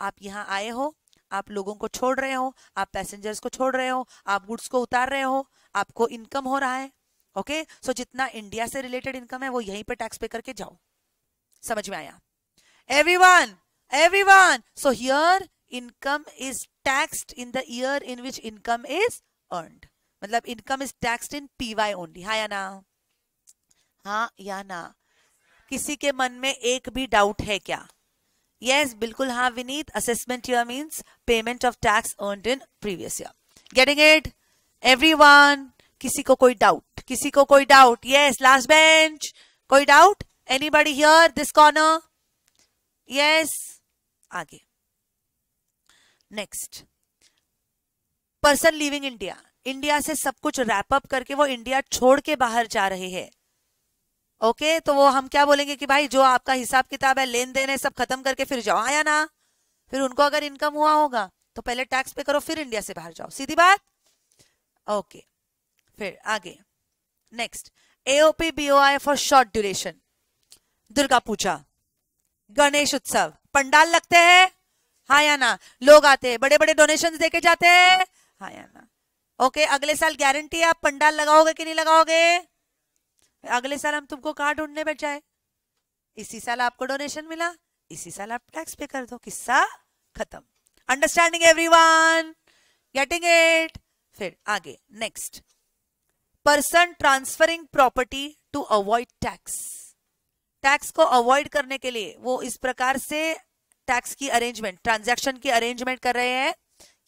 आप यहाँ आए हो आप लोगों को छोड़ रहे हो आप पैसेंजर्स को छोड़ रहे हो आप गुड्स को उतार रहे हो आपको इनकम हो रहा है ओके okay? सो so, जितना इंडिया से रिलेटेड इनकम है वो यहीं पे टैक्स पे करके जाओ। समझ में आया? Everyone everyone so here income is taxed in the year in which income is earned मतलब income is taxed in PY only हाँ या ना? हाँ या ना? किसी के मन में एक भी डाउट है क्या? Yes, बिल्कुल हाँ Vineet assessment year means payment of tax earn in previous year getting it everyone किसी को कोई डाउट किसी को कोई डाउट यस लास्ट बेंच कोई doubt anybody here this corner yes आगे. Next person living India India से सब कुछ रैप अप करके वो इंडिया छोड़ के बाहर जा रहे हैं. ओके तो वो हम क्या बोलेंगे कि भाई, जो आपका हिसाब किताब है लेन देन है, सब खत्म करके फिर जाओ, आया ना? फिर उनको अगर इनकम हुआ होगा तो पहले टैक्स पे करो, फिर इंडिया से बाहर जाओ। सीधी बात? ओके फिर आगे। Next AOP BOI for short duration Durga Puja, Ganesh Utsav. Pandal लगते हैं? हाँ या ना? लोग आते हैं बड़े बड़े डोनेशन देके जाते हैं? हाँ या ना? ओके अगले साल गारंटी आप पंडाल लगाओगे कि नहीं लगाओगे? अगले साल हम तुमको कहा ढूँढने बैठ जाए। इसी साल आपको डोनेशन मिला, इसी साल आप टैक्स पे कर दो, किस्सा खत्म। अंडरस्टैंडिंग एवरीवन गेटिंग इट फिर आगे next person transferring property to avoid tax tax को अवॉइड करने के लिए वो इस प्रकार से टैक्स की अरेंजमेंट ट्रांजैक्शन की अरेंजमेंट कर रहे हैं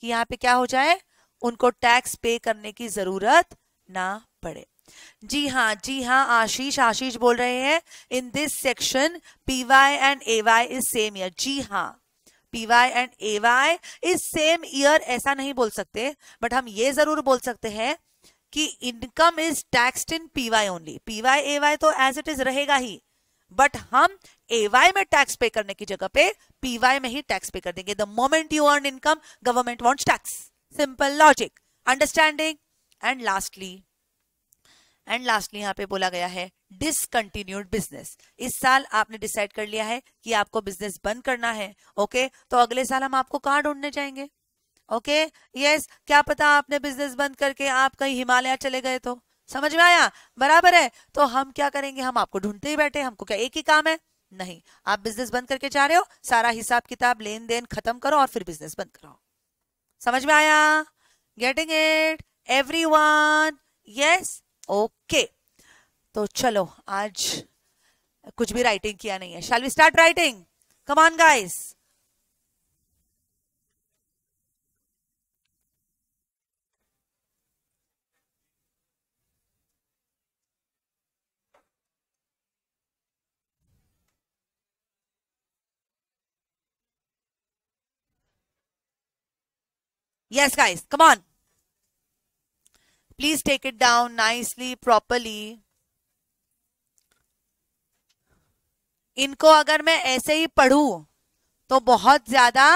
कि यहाँ पे क्या हो जाए? उनको टैक्स पे करने की ज़रूरत ना पड़े। जी हाँ जी हाँ आशीष आशीष बोल रहे हैं। In this section P Y and A Y is same year जी हाँ P Y and A Y is same year ऐसा नहीं बोल सकते बट हम ये ज़रूर बोल सकते हैं कि income is taxed in P Y only P Y A Y तो एज इट इज़ रहेगा ही बट हम ए वाई में टैक्स पे करने की जगह पे पी वाई में ही टैक्स पे कर देंगे। The moment you earn income government wants tax simple logic understanding and lastly and lastly यहाँ पे बोला गया है डिसकंटिन्यूड बिज़नेस इस साल आपने डिसाइड कर लिया है कि आपको बिज़नेस बंद करना है ओके okay? तो अगले साल हम आपको कहाँ ढूँढने जाएँगे? Okay okay? यस yes, क्या पता आपने बिज़नेस बंद करके आप कहीं हिमालय चले गए तो। समझ में आया? बराबर है। तो हम क्या करेंगे? हम आपको ढूंढते ही बैठे हमको क्या एक ही काम है? नहीं। आप बिज़नेस बंद करके जा रहे हो सारा हिसाब किताब लेन देन खत्म करो और फिर बिज़नेस बंद करो समझ में आया? Getting it everyone yes okay तो चलो आज कुछ भी राइटिंग किया नहीं है। Shall we start writing come on guys Yes, guys, come on. Please take it down nicely, properly. इनको अगर मैं ऐसे ही पढ़ू तो बहुत ज़्यादा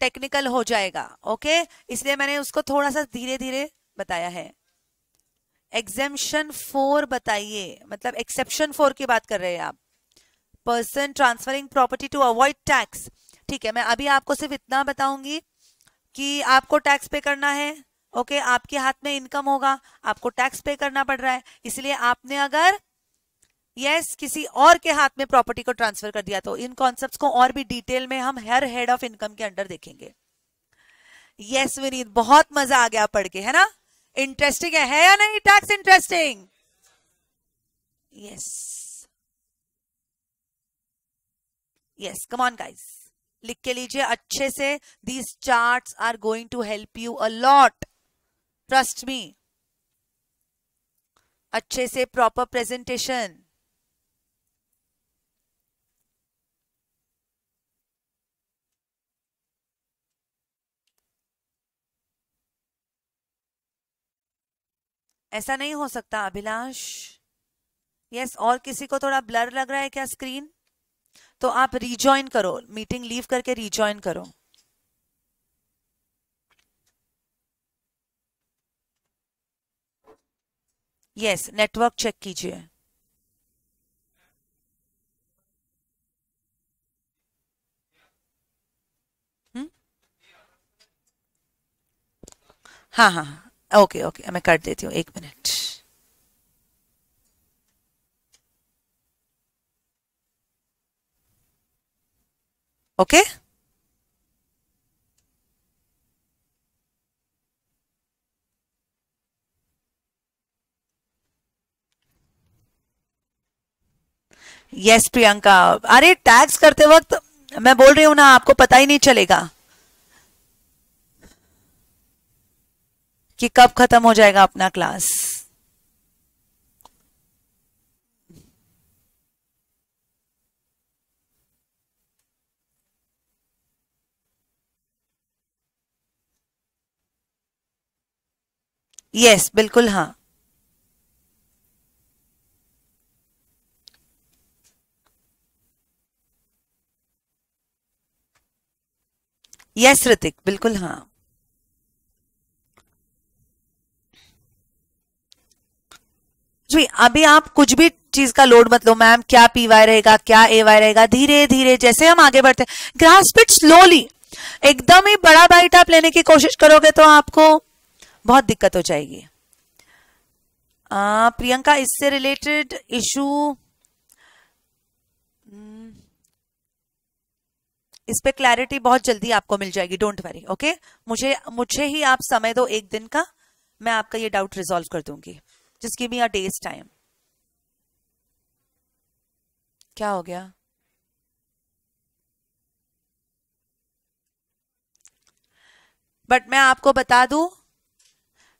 टेक्निकल हो जाएगा ओके इसलिए मैंने उसको थोड़ा सा धीरे धीरे बताया है। एग्जेम्पन फोर बताइए मतलब एक्सेप्शन फोर की बात कर रहे हैं आप। Person transferring property to avoid tax ठीक है मैं अभी आपको सिर्फ़ इतना बताऊँगी कि आपको टैक्स पे करना है। ओके okay, आपके हाथ में इनकम होगा आपको टैक्स पे करना पड़ रहा है इसलिए आपने अगर यस yes, किसी और के हाथ में प्रॉपर्टी को ट्रांसफ़र कर दिया तो इन कॉन्सेप्ट्स को और भी डिटेल में हम हर हेड ऑफ़ इनकम के अंडर देखेंगे। यस yes, विनीत बहुत मज़ा आ गया पढ़ के है ना? इंटरेस्टिंग है, है या नहीं? Tax interesting yes yes come on guys लिख के लीजिए अच्छे से these charts are going to help you a lot trust me अच्छे से प्रॉपर प्रेजेंटेशन ऐसा नहीं हो सकता, अभिलाष। यस और किसी को थोड़ा ब्लर लग रहा है क्या स्क्रीन तो आप रिजॉइन करो मीटिंग लीव करके रिजॉइन करो। यस नेटवर्क चेक कीजिए। हम्म? हाँ हाँ हाँ। ओके ओके मैं कर देती हूँ, एक मिनट। ओके? यस प्रियंका अरे टैक्स करते वक्त मैं बोल रही हूँ ना, आपको पता ही नहीं चलेगा। कि कब खत्म हो जाएगा अपना क्लास यस बिल्कुल हाँ। यस ऋतिक बिल्कुल हाँ। जी, अभी आप कुछ भी चीज़ का लोड मत लो, मैम, क्या पी वाई रहेगा, क्या ए वाई रहेगा, धीरे धीरे, जैसे हम आगे बढ़ते ग्रास्प इट स्लोली एकदम ही बड़ा बाइट आप लेने की कोशिश करोगे तो आपको बहुत दिक्कत हो जाएगी। प्रियंका, इससे रिलेटेड इशू इस पे क्लैरिटी बहुत जल्दी आपको मिल जाएगी डोंट वरी ओके मुझे मुझे ही आप समय दो एक दिन का, मैं आपका ये डाउट रिजॉल्व कर दूँगी। Just give me a day's time क्या हो गया? बट मैं आपको बता दूँ,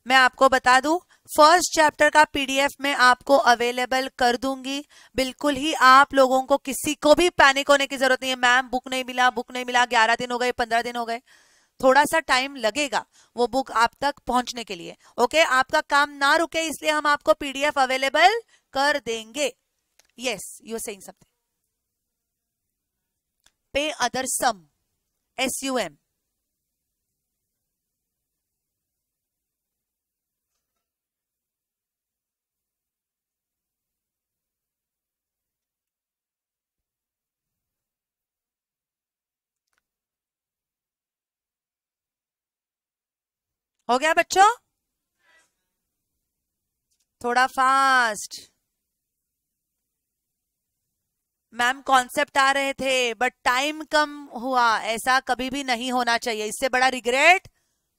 मैं आपको बता दूँ फ़र्स्ट चैप्टर का पीडीएफ में आपको अवेलेबल कर दूँगी। बिल्कुल ही आप लोगों को किसी को भी पैनिक होने की ज़रूरत नहीं है। मैम बुक नहीं मिला बुक नहीं मिला, ग्यारह दिन हो गए, पंद्रह दिन हो गए। थोड़ा सा टाइम लगेगा वो बुक आप तक पहुँचने के लिए। ओके आपका काम ना रुके इसलिए हम आपको पीडीएफ अवेलेबल कर देंगे। यस यू सेइंग समथिंग पे other some S U M हो गया बच्चों? थोड़ा फास्ट मैम कॉन्सेप्ट आ रहे थे बट टाइम कम हुआ, ऐसा कभी भी नहीं होना चाहिए। इससे बड़ा रिग्रेट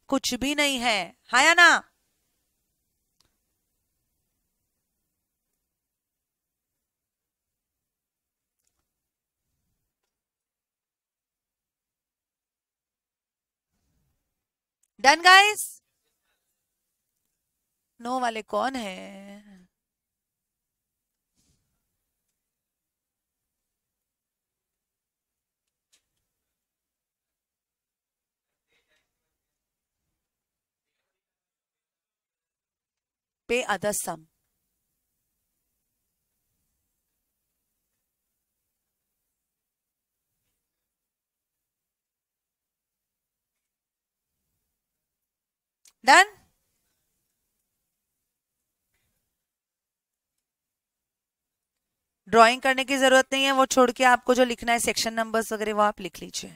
कुछ भी नहीं है। हाया ना? डन गाइस नो वाले कौन है? पे अदर सम Done? ड्राइंग करने की ज़रूरत नहीं है, वो छोड़ के आपको जो लिखना है सेक्शन नंबर्स वगैरह, वो आप लिख लीजिए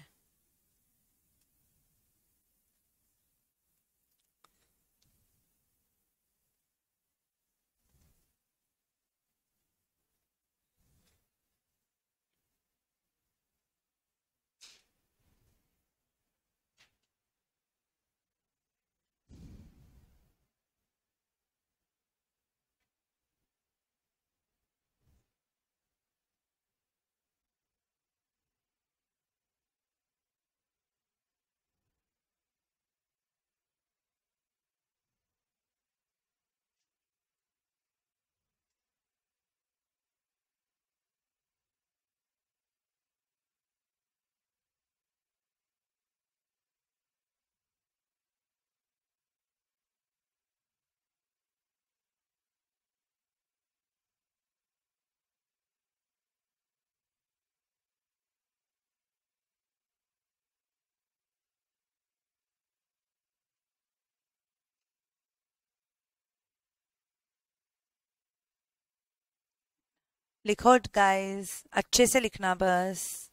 लिखो गाइस अच्छे से लिखना बस।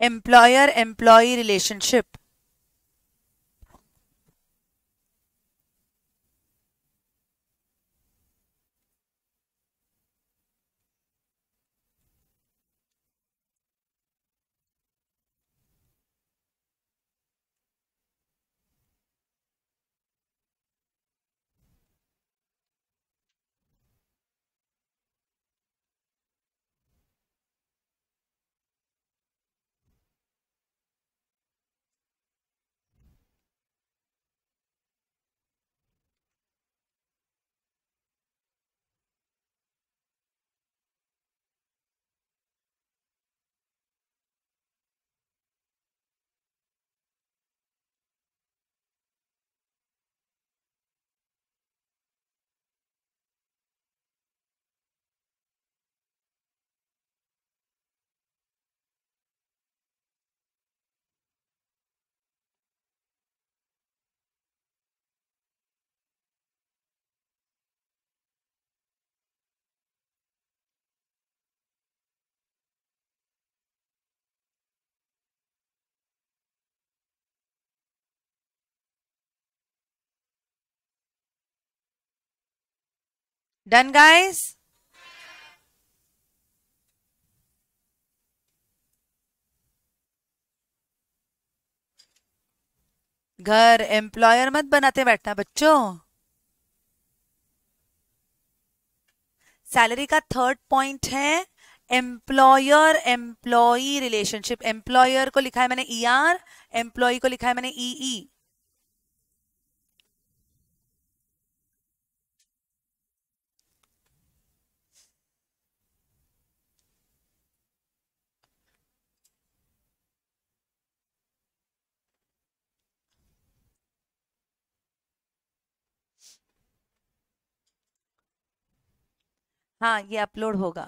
Employer employee relationship Done, guys? घर एम्प्लॉयर मत बनाते बैठना बच्चों। सैलरी का थर्ड पॉइंट है एम्प्लॉयर एम्प्लॉई रिलेशनशिप एम्प्लॉयर को लिखा है मैंने ई आर एम्प्लॉय को लिखा है मैंने ई ई हाँ ये अपलोड होगा।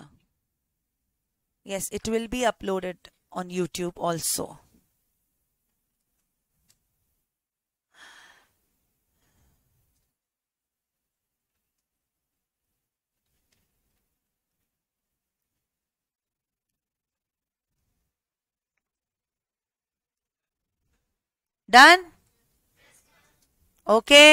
Yes it will be uploaded on YouTube also done okay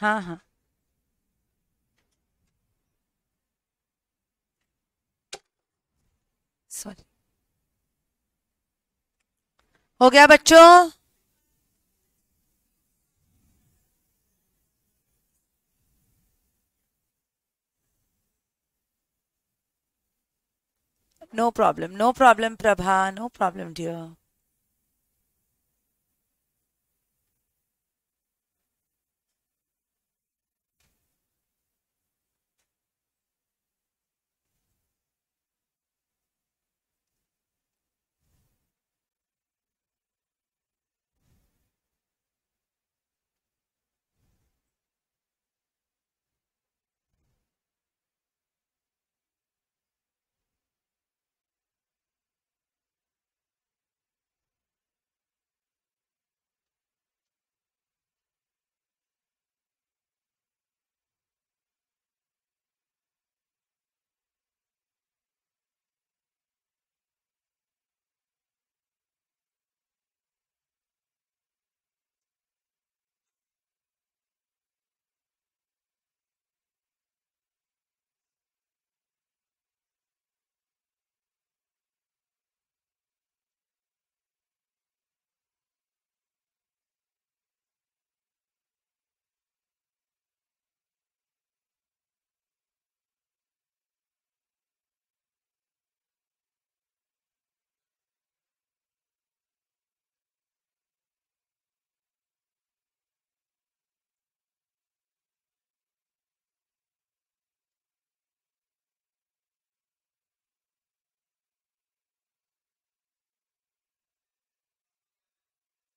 हाँ हाँ। सॉरी हो गया बच्चों? No problem no problem Prabha no problem dear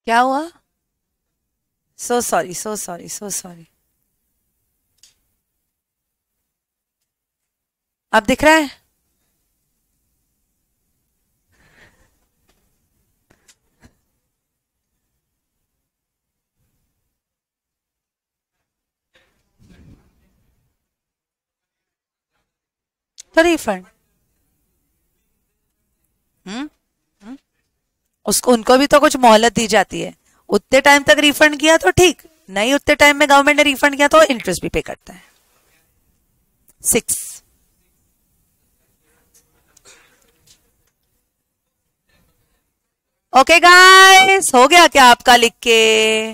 क्या हुआ? So sorry so sorry so sorry अब दिख रहा है? तो रिफंड हम्म उसको, उनको भी तो कुछ मोहलत दी जाती है। उतने टाइम तक रिफंड किया तो ठीक, नहीं उतने टाइम में गवर्नमेंट ने रिफंड किया तो इंटरेस्ट भी पे करता है। सिक्स ओके गाइस हो गया क्या आपका लिख के?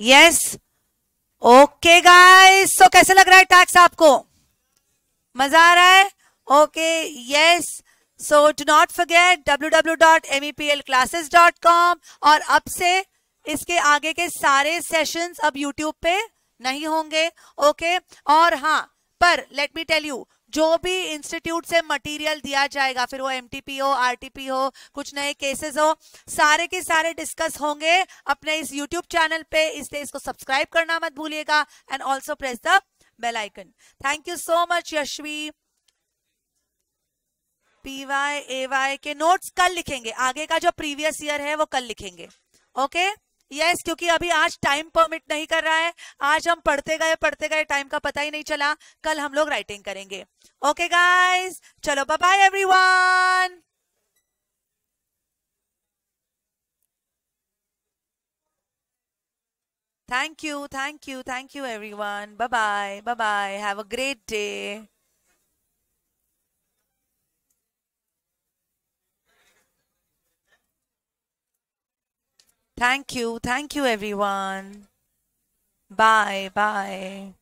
यस ओके गाइस सो कैसे लग रहा है टैक्स आपको? मज़ा आ रहा है? Okay yes so do not forget www.mepl.classes.com और अब से इसके आगे के सारे सेशंस अब यूट्यूब पे नहीं होंगे। Okay okay? और हाँ पर लेट मी टेल यू जो भी इंस्टीट्यूट से मटेरियल दिया जाएगा, फिर वो एमटीपी हो आरटीपी हो, कुछ नए केसेस हो, सारे के सारे डिस्कस होंगे अपने इस यूट्यूब चैनल पे, इसलिए इसको सब्सक्राइब करना मत भूलिएगा and also press the bell icon thank you so much Yashvi P Y A Y के नोट्स कल लिखेंगे। आगे का जो प्रीवियस ईयर है, वो कल लिखेंगे। Okay okay? यस क्योंकि अभी आज टाइम परमिट नहीं कर रहा है। आज हम पढ़ते गए पढ़ते गए टाइम का पता ही नहीं चला। कल हम लोग राइटिंग करेंगे। ओके गाइस चलो bye everyone thank you thank you thank you everyone bye bye bye bye have a great day Thank you. Thank you, everyone. Bye. Bye.